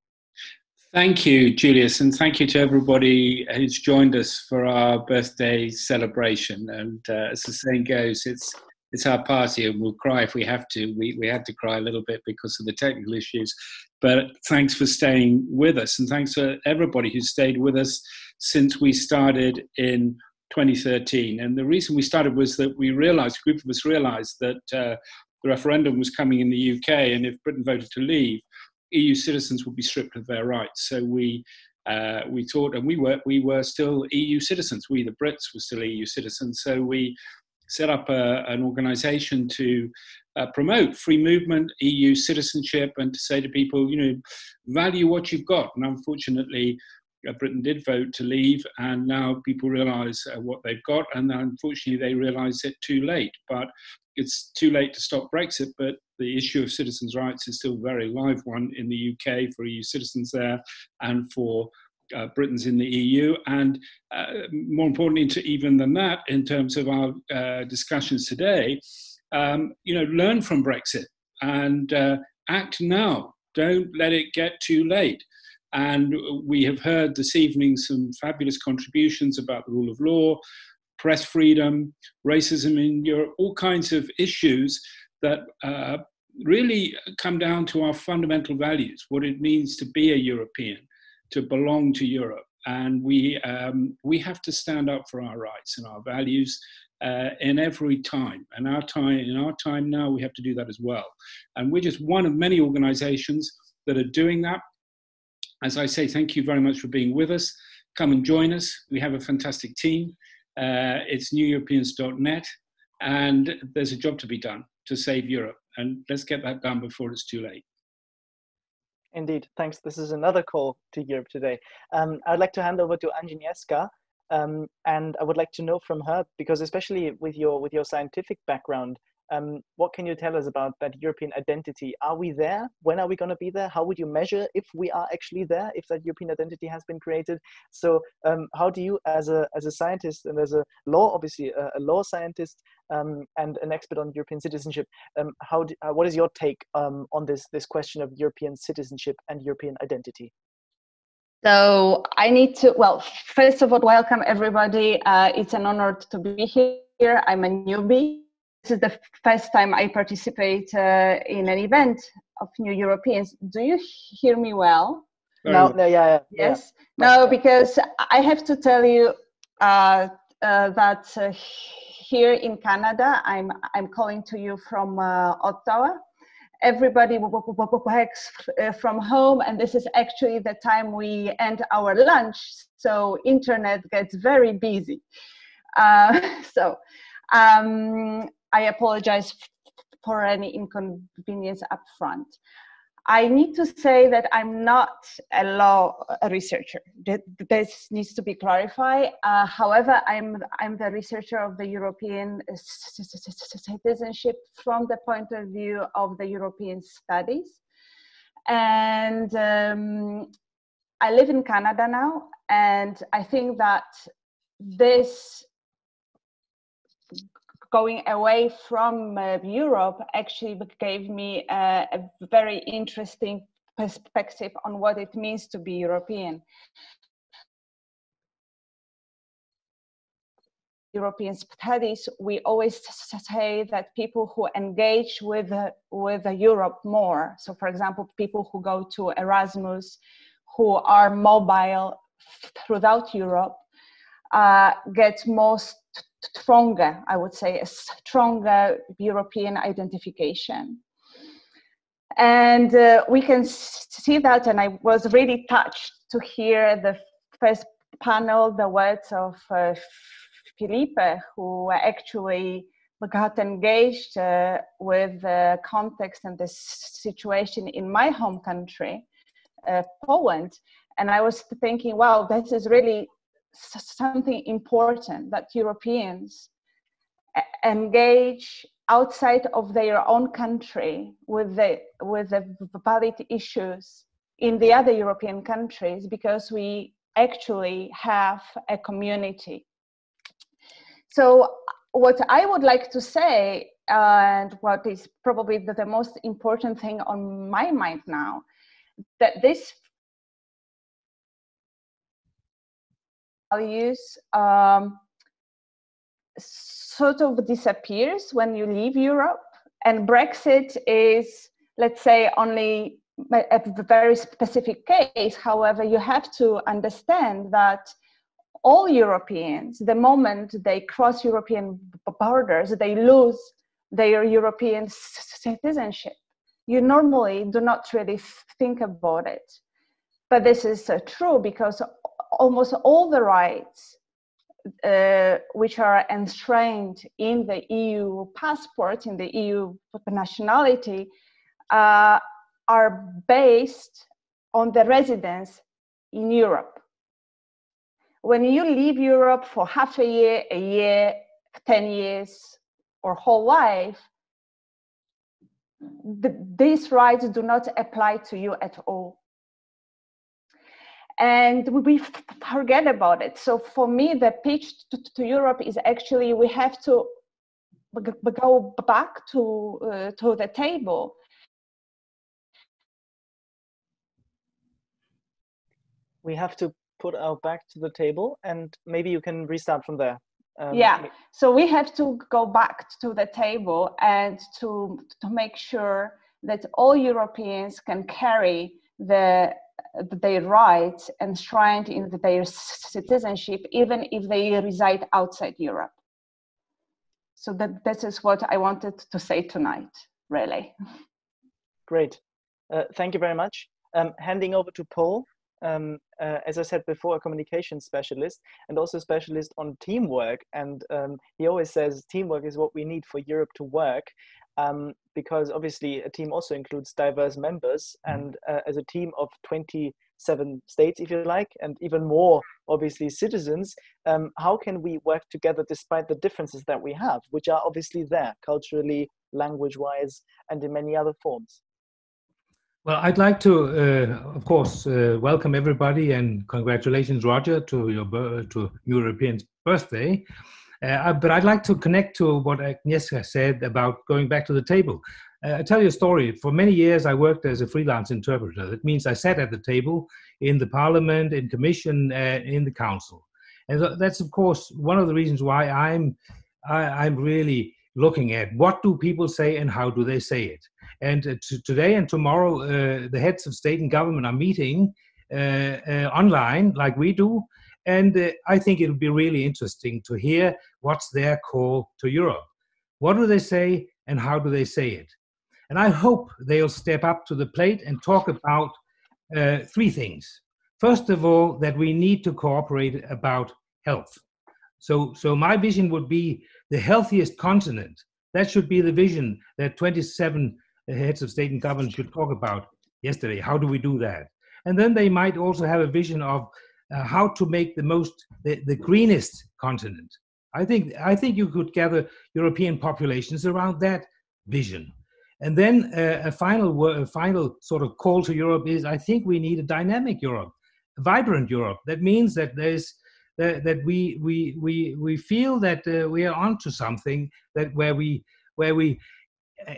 Thank you, Julius, and thank you to everybody who's joined us for our birthday celebration. And uh, as the saying goes, it's it's our party, and we'll cry if we have to. We we had to cry a little bit because of the technical issues, but thanks for staying with us, and thanks for everybody who stayed with us since we started in 2013. And the reason we started was that we realised, a group of us realised that uh, the referendum was coming in the UK, and if Britain voted to leave, EU citizens would be stripped of their rights. So we uh, we thought, and we were we were still EU citizens. We, the Brits, were still EU citizens. So we set up a, an organisation to uh, promote free movement, EU citizenship, and to say to people, you know, value what you've got. And unfortunately, uh, Britain did vote to leave, and now people realise uh, what they've got, and unfortunately, they realise it too late. But it's too late to stop Brexit, but the issue of citizens' rights is still a very live one in the UK for EU citizens there and for uh, in the EU. And uh, more importantly, to even than that, in terms of our uh, discussions today, um, you know, learn from Brexit and uh, act now. Don't let it get too late. And we have heard this evening some fabulous contributions about the rule of law, press freedom, racism in Europe, all kinds of issues that uh, really come down to our fundamental values, what it means to be a European, to belong to Europe. And we, um, we have to stand up for our rights and our values uh, in every time. And our time, in our time now, we have to do that as well. And we're just one of many organizations that are doing that. As I say, thank you very much for being with us. Come and join us. We have a fantastic team. Uh, it's neweuropeans.net, and there's a job to be done to save Europe. And let's get that done before it's too late. Indeed, thanks. This is another call to Europe today. Um, I'd like to hand over to Agnieszka, um, and I would like to know from her because, especially with your with your scientific background, Um, what can you tell us about that European identity? Are we there? When are we going to be there? How would you measure if we are actually there? If that European identity has been created? So, um, how do you, as a as a scientist and as a law, obviously a, a law scientist um, and an expert on European citizenship, um, how do, uh, what is your take um, on this this question of European citizenship and European identity? So I need to, well, first of all, welcome everybody. Uh, it's an honor to be here. I'm a newbie. This is the first time I participate uh, in an event of New Europeans. Do you hear me well? No, no, yeah, yeah. Yes. Yeah. No, because I have to tell you uh, uh that uh, here in Canada, I'm I'm calling to you from uh, Ottawa everybody works uh, from home and this is actually the time we end our lunch so internet gets very busy uh, so um, i apologize for any inconvenience up front I need to say that I'm not a law researcher. This needs to be clarified. Uh, however, I'm I'm the researcher of the European citizenship from the point of view of the European studies, and um, I live in Canada now, and I think that this going away from uh, Europe actually gave me a, a very interesting perspective on what it means to be European. European studies, we always say that people who engage with, uh, with Europe more, so for example, people who go to Erasmus, who are mobile throughout Europe, uh, get most stronger, I would say, a stronger European identification. And uh, we can see that, and I was really touched to hear the first panel, the words of uh, Filipe, who actually got engaged uh, with the context and the situation in my home country, uh, Poland. And I was thinking, wow, this is really something important that Europeans engage outside of their own country with the with the valid issues in the other European countries because we actually have a community. So what I would like to say and what is probably the, the most important thing on my mind now that this values um, sort of disappears when you leave Europe. And Brexit is, let's say, only a very specific case. However, you have to understand that all Europeans, the moment they cross European borders, they lose their European citizenship. You normally do not really think about it. But this is uh, true because almost all the rights uh, which are enshrined in the EU passport, in the EU nationality, uh, are based on the residence in Europe. When you leave Europe for half a year, a year, 10 years, or whole life, the, these rights do not apply to you at all and we forget about it. So for me, the pitch to, to Europe is actually we have to go back to uh, to the table. We have to put our back to the table, and maybe you can restart from there. Um, yeah. So we have to go back to the table and to to make sure that all Europeans can carry the their rights enshrined in their citizenship, even if they reside outside Europe. So that this is what I wanted to say tonight, really. Great. Uh, thank you very much. Um, handing over to Paul, um, uh, as I said before, a communication specialist and also specialist on teamwork. And um, he always says teamwork is what we need for Europe to work um, because obviously a team also includes diverse members mm-hmm. and uh, as a team of 27 states if you like and even more obviously citizens um, how can we work together despite the differences that we have which are obviously there culturally language-wise, and in many other forms. Well, I'd like to, uh, of course, uh, welcome everybody and congratulations, Roger, to your to European's birthday. Uh, but I'd like to connect to what Agnieszka said about going back to the table. Uh, I tell you a story. For many years, I worked as a freelance interpreter. That means I sat at the table in the parliament, in commission, uh, in the council. And that's, of course, one of the reasons why I'm, I, I'm really looking at what do people say and how do they say it. And uh, today and tomorrow, uh, the heads of state and government are meeting uh, uh, online like we do. And uh, I think it'll be really interesting to hear what's their call to Europe. What do they say and how do they say it? And I hope they'll step up to the plate and talk about uh, three things. First of all, that we need to cooperate about health. So, so my vision would be the healthiest continent. That should be the vision that 27 heads of state and government should talk about yesterday. How do we do that? And then they might also have a vision of uh, how to make the most the, the greenest continent. I think I think you could gather European populations around that vision. And then uh, a final a final sort of call to Europe is I think we need a dynamic Europe, a vibrant Europe. That means that there's that, that we we we we feel that uh, we are onto something that where we where we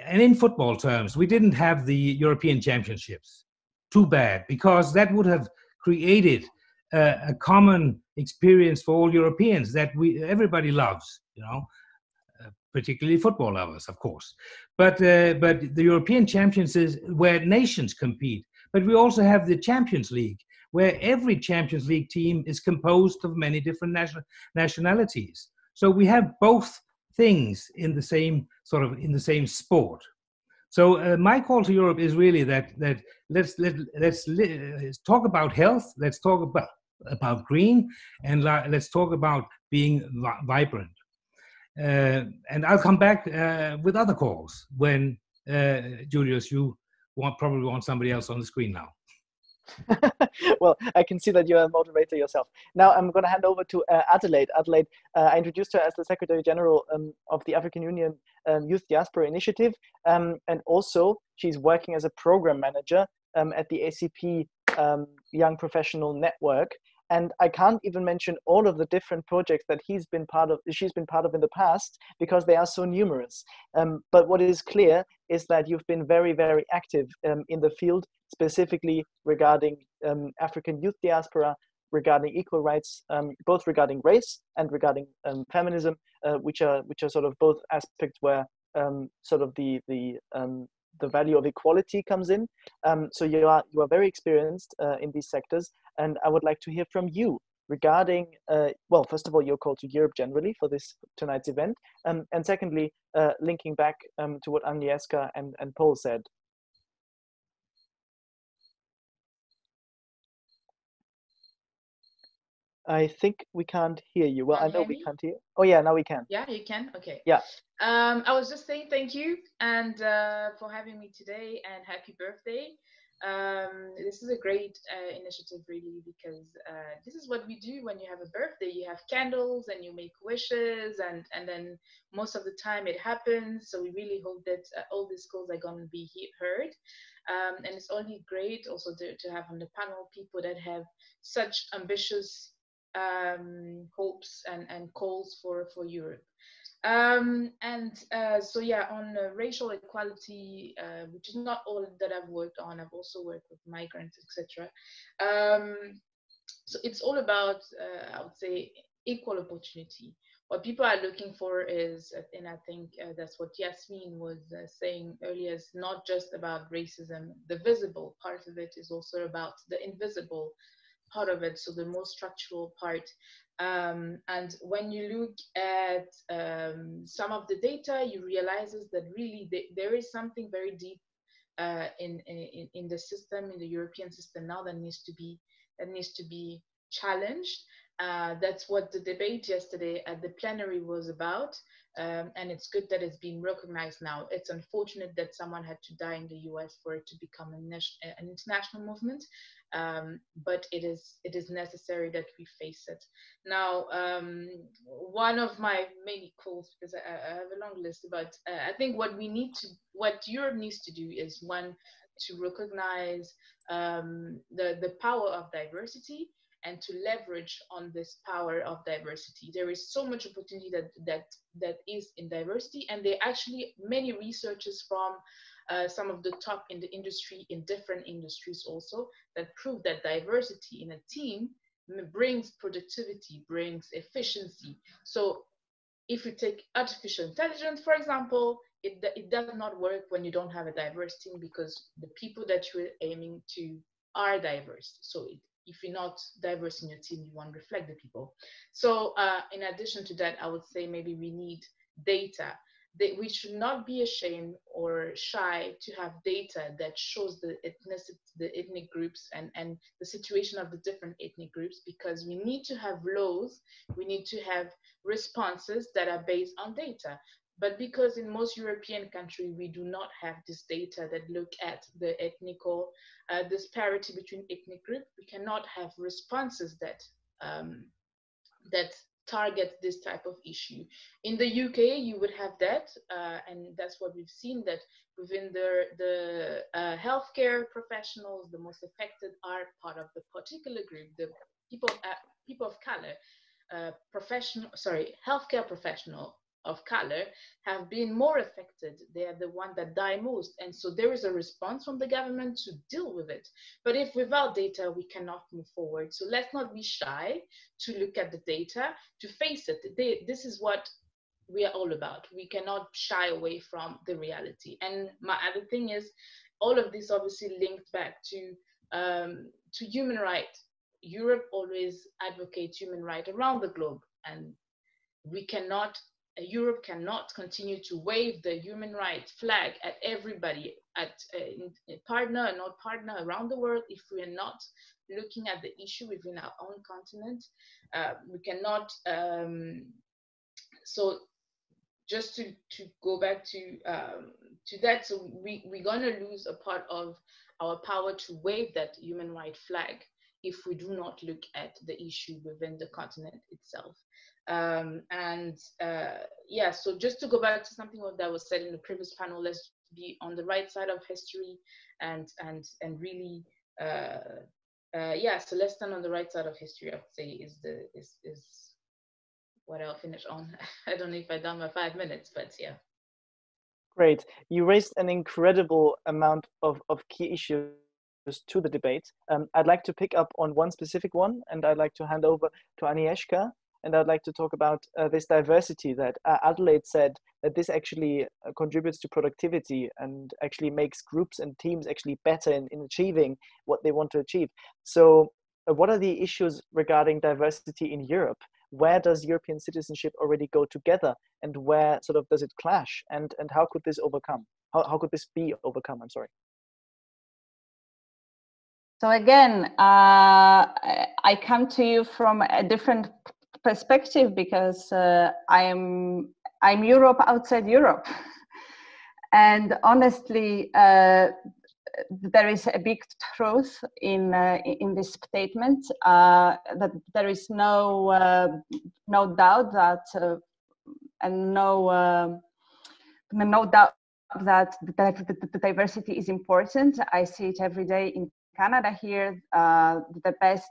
and in football terms we didn't have the European Championships. Too bad because that would have created uh, a common experience for all Europeans that we everybody loves, you know, uh, particularly football lovers, of course. But uh, but the European Champions is where nations compete. But we also have the Champions League, where every Champions League team is composed of many different nation- nationalities. So we have both things in the same sort of in the same sport. So uh, my call to Europe is really that that let's let, let's, let's talk about health. Let's talk about about green, and let's talk about being vibrant. Uh, and I'll come back uh, with other calls when uh, Julius, you want probably want somebody else on the screen now. well, I can see that you're a motivator yourself. Now I'm going to hand over to uh, Adelaide. Adelaide, uh, I introduced her as the Secretary General um, of the African Union um, Youth Diaspora Initiative, um, and also she's working as a program manager um, at the ACP um, Young Professional Network. And I can't even mention all of the different projects that he's been part of, she's been part of in the past, because they are so numerous. Um, but what is clear is that you've been very, very active in the field specifically regarding um, African youth diaspora, regarding equal rights, um, both regarding race and regarding um, feminism, uh, which are which are sort of both aspects where um, sort of the the um, the value of equality comes in. Um, so you are you are very experienced uh, in these sectors, and I would like to hear from you regarding uh, well first of all your call to europe generally for this tonight's event um, and secondly uh, linking back um, to what agnieszka and, and paul said I think we can't hear you. Well, Can I know we me? can't hear. Oh yeah, now we can. Yeah, you can. Okay. Yeah. Um, I was just saying thank you and uh, for having me today and happy birthday. Um, this is a great uh, initiative, really, because uh, this is what we do when you have a birthday. You have candles and you make wishes, and and then most of the time it happens. So we really hope that uh, all these calls are going to be he- heard. Um, and it's only great also to, to have on the panel people that have such ambitious um, hopes and, and calls for, for Europe. Um, and uh, so, yeah, on uh, racial equality, uh, which is not all that I've worked on, I've also worked with migrants, etc. Um, so it's all about, uh, I would say, equal opportunity. What people are looking for is, and I think uh, that's what Yasmin was uh, saying earlier, is not just about racism. The visible part of it is also about the invisible part of it, so the more structural part. Um, and when you look at um, some of the data, you realizes that really th- there is something very deep uh, in, in in the system, in the European system now that needs to be that needs to be challenged. Uh, that's what the debate yesterday at the plenary was about. Um, and it's good that it's being recognized now. It's unfortunate that someone had to die in the US for it to become a, an international movement, um, but it is it is necessary that we face it. Now, um, one of my many calls, because I, I, have a long list, but uh, I think what we need to, what Europe needs to do is one to recognize um, the the power of diversity and to leverage on this power of diversity. There is so much opportunity that that that is in diversity, and there are actually many researchers from uh, some of the top in the industry in different industries also that prove that diversity in a team brings productivity, brings efficiency. So if you take artificial intelligence, for example, it, it does not work when you don't have a diverse team because the people that you're aiming to are diverse. So it, if you're not diverse in your team, you won't reflect the people. So uh, in addition to that, I would say maybe we need data. That we should not be ashamed or shy to have data that shows the ethnicity, the ethnic groups and, and the situation of the different ethnic groups because we need to have laws, we need to have responses that are based on data. But because in most European countries, we do not have this data that look at the ethnical uh, disparity between ethnic groups, we cannot have responses that, um, that target this type of issue. In the UK, you would have that, uh, and that's what we've seen that within the, the uh, healthcare professionals, the most affected are part of the particular group, the people, uh, people of color, uh, professional, sorry, healthcare professional of color have been more affected. They are the one that die most. And so there is a response from the government to deal with it. But if without data, we cannot move forward. So let's not be shy to look at the data, to face it. They, this is what we are all about. We cannot shy away from the reality. And my other thing is, all of this obviously linked back to um, to human rights. Europe always advocates human rights around the globe, and we cannot Europe cannot continue to wave the human rights flag at everybody, at uh, partner and not partner around the world, if we are not looking at the issue within our own continent. Uh, we cannot, um, so just to, to go back to, um, to that, so we, we're gonna lose a part of our power to wave that human rights flag if we do not look at the issue within the continent itself. Um, and uh, yeah, so just to go back to something that was said in the previous panel, let's be on the right side of history and and and really uh, uh, yeah, so let's stand on the right side of history. I would say is the is is what I'll finish on. I don't know if I done my five minutes, but yeah. Great. You raised an incredible amount of, of key issues to the debate. Um, I'd like to pick up on one specific one, and I'd like to hand over to Agnieszka and I'd like to talk about uh, this diversity that uh, Adelaide said that this actually uh, contributes to productivity and actually makes groups and teams actually better in, in achieving what they want to achieve. So, uh, what are the issues regarding diversity in Europe? Where does European citizenship already go together, and where sort of does it clash? And and how could this overcome? How how could this be overcome? I'm sorry. So again, uh, I come to you from a different perspective because uh, I'm I'm Europe outside Europe, and honestly, uh, there is a big truth in uh, in this statement uh, that there is no uh, no doubt that uh, and no no doubt that the, the, diversity is important. I see it every day in Canada here. the best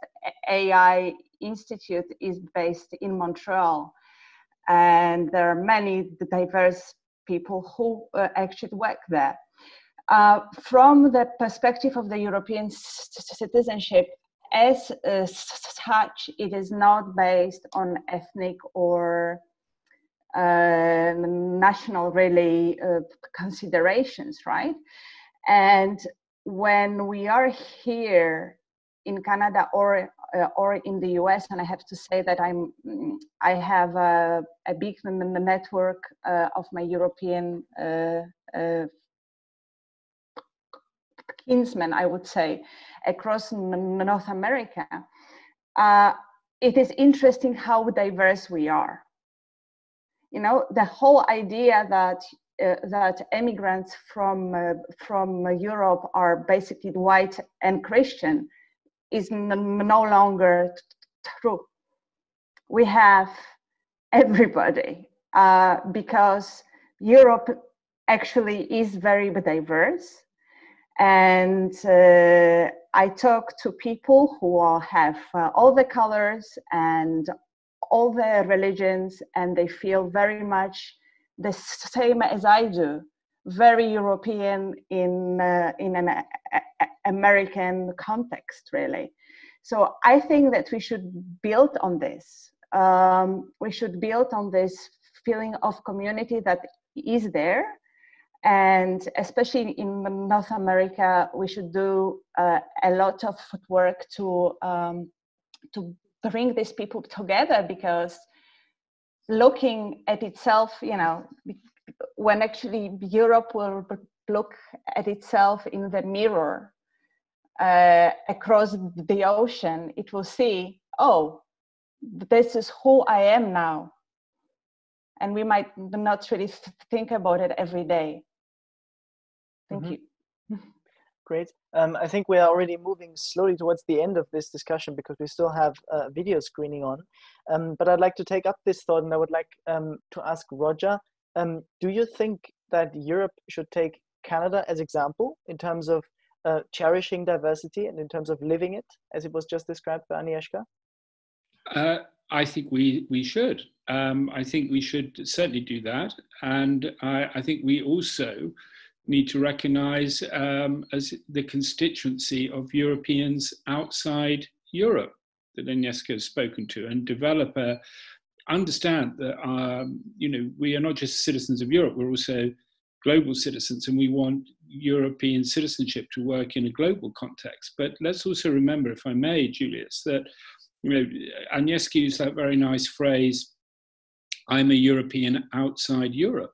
AI Institute is based in Montreal. And there are many diverse people who uh, actually work there. Uh, from the perspective of the European citizenship, as uh, such, it is not based on ethnic or uh, national really uh, considerations, right? And when we are here in Canada or uh, or in the US, and I have to say that I'm I have a, a big network uh, of my European uh, uh, kinsmen, I would say, across North America. Uh, it is interesting how diverse we are. You know, the whole idea that uh, that immigrants from uh, from Europe are basically white and Christian is no longer true. We have everybody uh, because Europe actually is very diverse. And uh, I talk to people who are, have uh, all the colors and all the religions, and they feel very much the same as I do, very European in uh, in an a, a American context, really. So I think that we should build on this. Um, we should build on this feeling of community that is there, and especially in North America, we should do uh, a lot of work to um, to bring these people together because looking at itself, you know, when actually Europe will look at itself in the mirror uh, across the ocean, it will see, oh, this is who I am now. And we might not really think about it every day. Thank mm-hmm. you. Great. Um, I think we are already moving slowly towards the end of this discussion because we still have uh, video screening on. Um, but I'd like to take up this thought and I would like um, to ask Roger, um, do you think that Europe should take Canada as example in terms of uh, cherishing diversity and in terms of living it, as it was just described by Agnieszka? Uh, I think we, we should. Um, I think we should certainly do that. And I, I think we also need to recognize um, as the constituency of Europeans outside Europe that Agnieszka has spoken to and develop a understand that um, you know we are not just citizens of Europe we're also global citizens and we want European citizenship to work in a global context but let's also remember if I may Julius that you know Agnieszka used that very nice phrase I'm a European outside Europe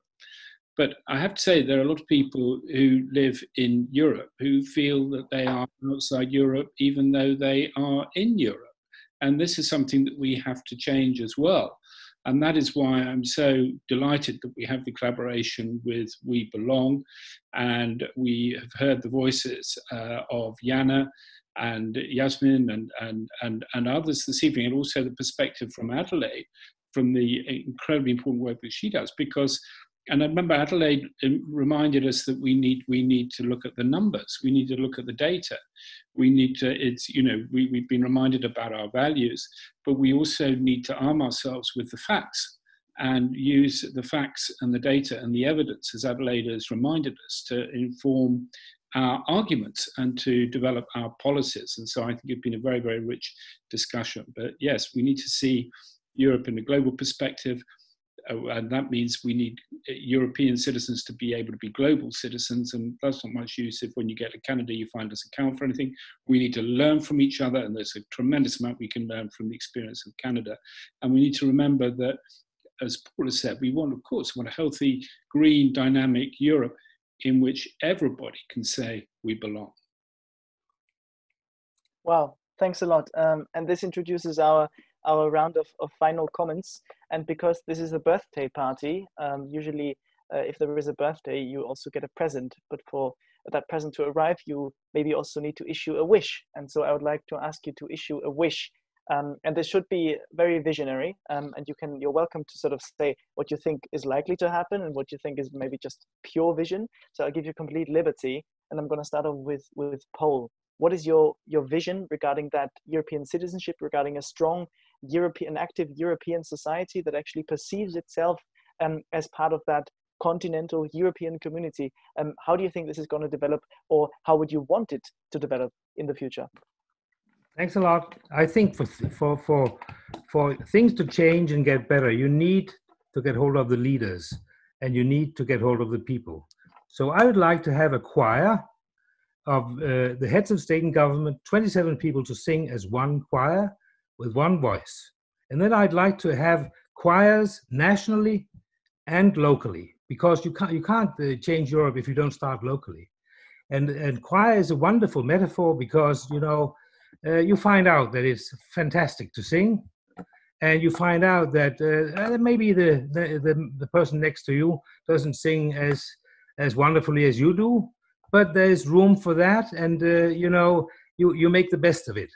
but I have to say, there are a lot of people who live in Europe who feel that they are outside Europe, even though they are in Europe. And this is something that we have to change as well. And that is why I'm so delighted that we have the collaboration with We Belong. And we have heard the voices uh, of Jana and Yasmin and, and, and, and others this evening, and also the perspective from Adelaide, from the incredibly important work that she does, because and I remember Adelaide um, reminded us that we need we need to look at the numbers. We need to look at the data. We need to. It's you know we we've been reminded about our values, but we also need to arm ourselves with the facts and use the facts and the data and the evidence, as Adelaide has reminded us, to inform our arguments and to develop our policies. And so I think it's been a very very rich discussion. But yes, we need to see Europe in a global perspective and that means we need uh, European citizens to be able to be global citizens, and that's not much use if when you get to Canada you find us account for anything. We need to learn from each other, and there's a tremendous amount we can learn from the experience of Canada. And we need to remember that, as Paul has said, we want, of course, want a healthy, green, dynamic Europe in which everybody can say we belong. Wow, thanks a lot. Um, and this introduces our our round of, of final comments. And because this is a birthday party, um, usually uh, if there is a birthday, you also get a present. But for that present to arrive, you maybe also need to issue a wish. And so I would like to ask you to issue a wish. Um, and this should be very visionary. Um, and you can, you're welcome to sort of say what you think is likely to happen and what you think is maybe just pure vision. So I'll give you complete liberty. And I'm going to start off with with Paul. What is your your vision regarding that European citizenship, regarding a strong European, an active European society that actually perceives itself um, as part of that continental European community. Um, how do you think this is going to develop, or how would you want it to develop in the future? Thanks a lot. I think for for for for things to change and get better, you need to get hold of the leaders, and you need to get hold of the people. So I would like to have a choir of uh, the heads of state and government, 27 people to sing as one choir, with one voice. And then I'd like to have choirs nationally and locally because you can't you can't uh, change Europe if you don't start locally. And and choir is a wonderful metaphor because you know uh, you find out that it's fantastic to sing and you find out that uh, maybe the, the, the the person next to you doesn't sing as as wonderfully as you do, but there's room for that, and uh, you know you you make the best of it.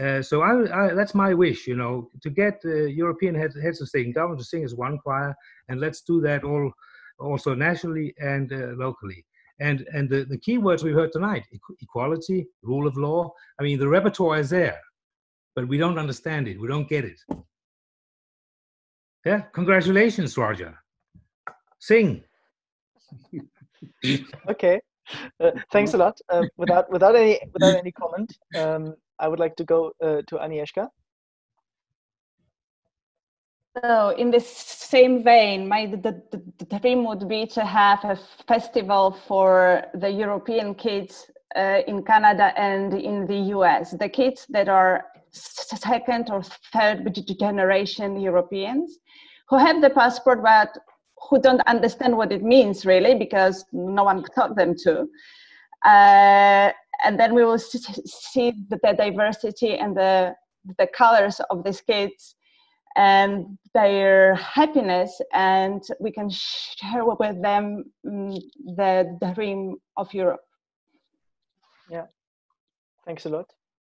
Uh, so I, I, that's my wish, you know, to get uh, European heads, heads of state and government to sing as one choir, and let's do that all also nationally and uh, locally. And and the, the key words we heard tonight: equality, rule of law. I mean, the repertoire is there, but we don't understand it. We don't get it. Yeah, congratulations, Roger. Sing. okay, uh, thanks a lot. Uh, without without any without any comment, um, I would like to go uh, to Agnieszka. So in this same vein, my the, the, dream would be to have a festival for the European kids uh, in Canada and in the US. The kids that are second or third generation Europeans who have the passport but who don't understand what it means really because no one taught them to. Uh, and then we will see the, the diversity and the the colors of these kids and their happiness and we can share with them mm, the, the dream of europe. Yeah. Thanks a lot.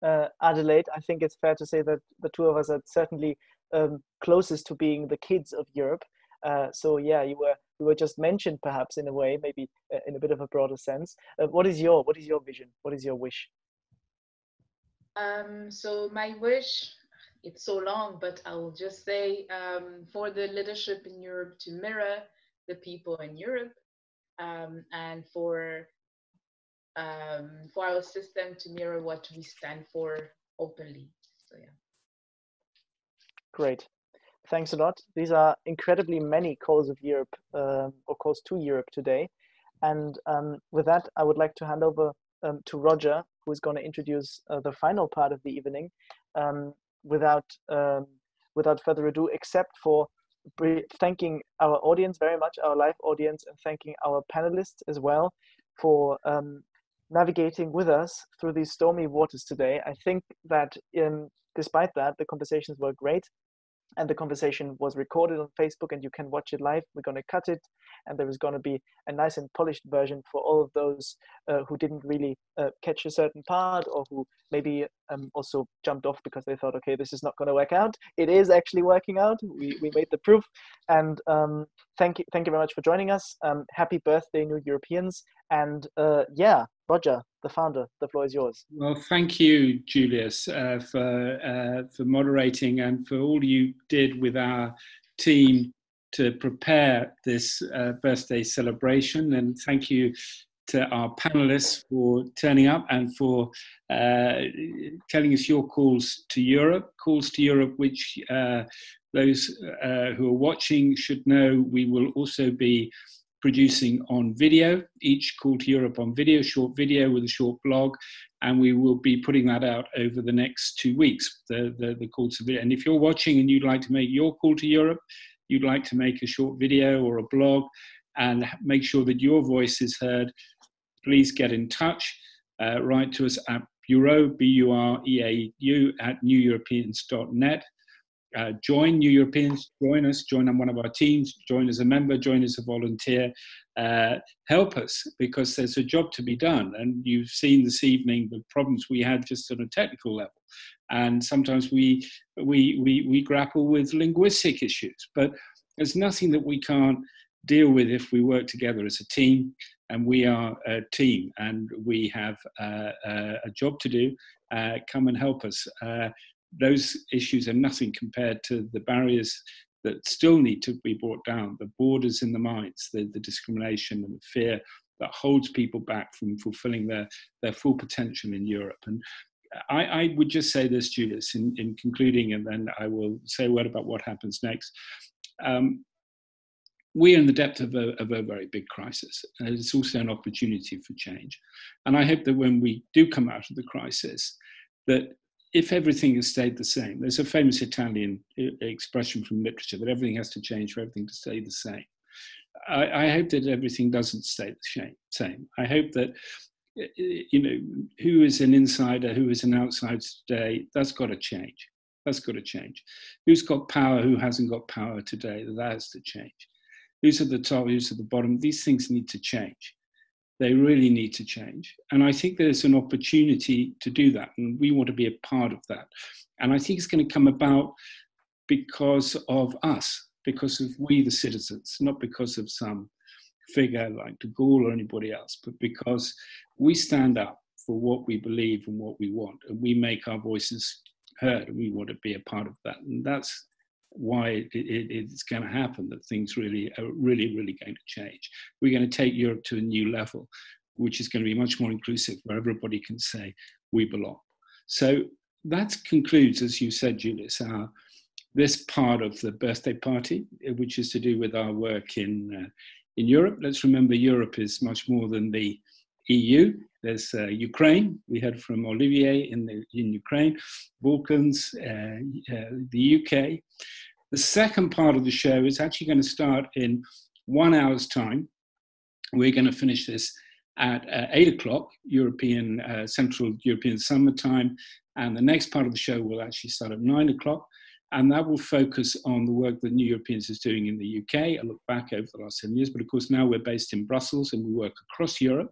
Uh, adelaide i think it's fair to say that the two of us are certainly um, closest to being the kids of europe. Uh, so yeah you were you were just mentioned perhaps in a way maybe uh, in a bit of a broader sense uh, what is your what is your vision what is your wish um, so my wish it's so long, but I will just say um, for the leadership in Europe to mirror the people in Europe um, and for um, for our system to mirror what we stand for openly. So yeah. Great. Thanks a lot. These are incredibly many calls of Europe uh, or calls to Europe today. And um, with that, I would like to hand over um, to Roger, who is going to introduce uh, the final part of the evening. Um, without um, without further ado, except for thanking our audience very much, our live audience, and thanking our panelists as well for um, navigating with us through these stormy waters today. I think that in, despite that, the conversations were great and the conversation was recorded on Facebook and you can watch it live. We're going to cut it and there is going to be a nice and polished version for all of those uh, who didn't really uh, catch a certain part or who maybe um, also jumped off because they thought, okay, this is not going to work out. It is actually working out. We, we made the proof. And um, thank you, thank you very much for joining us. Um, happy birthday, New Europeans. And uh, yeah, Roger, the founder, the floor is yours. Well, thank you, Julius, uh, for uh, for moderating and for all you did with our team to prepare this uh, birthday celebration. And thank you to our panelists for turning up and for uh, telling us your calls to Europe, calls to Europe, which uh, those uh, who are watching should know we will also be producing on video, each call to Europe on video, short video with a short blog, and we will be putting that out over the next two weeks, the, the, the call to video. And if you're watching and you'd like to make your call to Europe, you'd like to make a short video or a blog and make sure that your voice is heard, please get in touch. Uh, write to us at bureau, B-U-R-E-A-U, at neweuropeans.net. Uh, join New Europeans, join us, join on one of our teams, join as a member, join as a volunteer, uh, help us because there's a job to be done. And you've seen this evening the problems we had just on a technical level. And sometimes we, we, we, we grapple with linguistic issues, but there's nothing that we can't deal with if we work together as a team. And we are a team and we have uh, a job to do. Uh, come and help us. Those issues are nothing compared to the barriers that still need to be brought down the borders in the minds, the, the discrimination and the fear that holds people back from fulfilling their, their full potential in Europe. And I, I would just say this, Julius, in, in concluding, and then I will say a word about what happens next. Um, we are in the depth of a, of a, very big crisis, and it's also an opportunity for change. And I hope that when we do come out of the crisis, that if everything has stayed the same, there's a famous Italian uh, expression from literature that everything has to change for everything to stay the same. I, I hope that everything doesn't stay the same. I hope that uh, you know who is an insider, who is an outsider today. That's got to change. That's got to change. Who's got power? Who hasn't got power today? That has to change. Who's at the top? Who's at the bottom? These things need to change. They really need to change. And I think there's an opportunity to do that. And we want to be a part of that. And I think it's going to come about because of us, because of we, the citizens, not because of some figure like de Gaulle or anybody else, but because we stand up for what we believe and what we want, and we make our voices heard, and we want to be a part of that. And that's why it, it, it's going to happen that things really are really, really going to change. We're going to take Europe to a new level, which is going to be much more inclusive, where everybody can say, we belong. So that concludes, as you said, Julius, our, this part of the birthday party, which is to do with our work in, uh, in Europe. Let's remember Europe is much more than the EU. There's uh, Ukraine. We heard from Olivier in, the, in Ukraine, Balkans, uh, uh, the UK. The second part of the show is actually going to start in one hour's time. We're going to finish this at uh, eight o'clock European uh, Central European Summer Time, and the next part of the show will actually start at nine o'clock and that will focus on the work that New Europeans is doing in the UK. I look back over the last seven years, but of course now we're based in Brussels and we work across Europe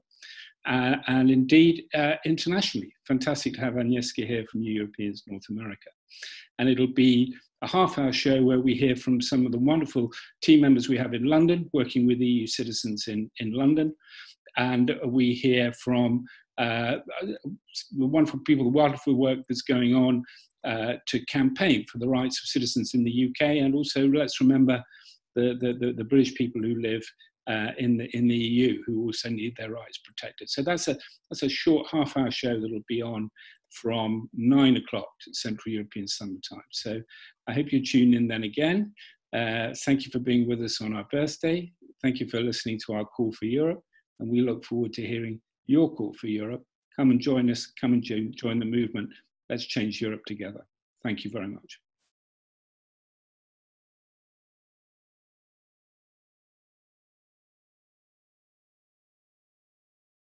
uh, and indeed uh, internationally. Fantastic to have Agnieszka here from New Europeans North America. And it'll be a half hour show where we hear from some of the wonderful team members we have in London, working with EU citizens in, in London. And we hear from uh, the wonderful people, the wonderful work that's going on uh, to campaign for the rights of citizens in the UK, and also let's remember the, the, the, the British people who live uh, in the in the EU who also need their rights protected. So that's a that's a short half hour show that'll be on from nine o'clock to Central European Summer Time. So I hope you tune in then again. Uh, thank you for being with us on our birthday. Thank you for listening to our call for Europe, and we look forward to hearing your call for Europe. Come and join us. Come and join the movement Let's change Europe together. Thank you very much.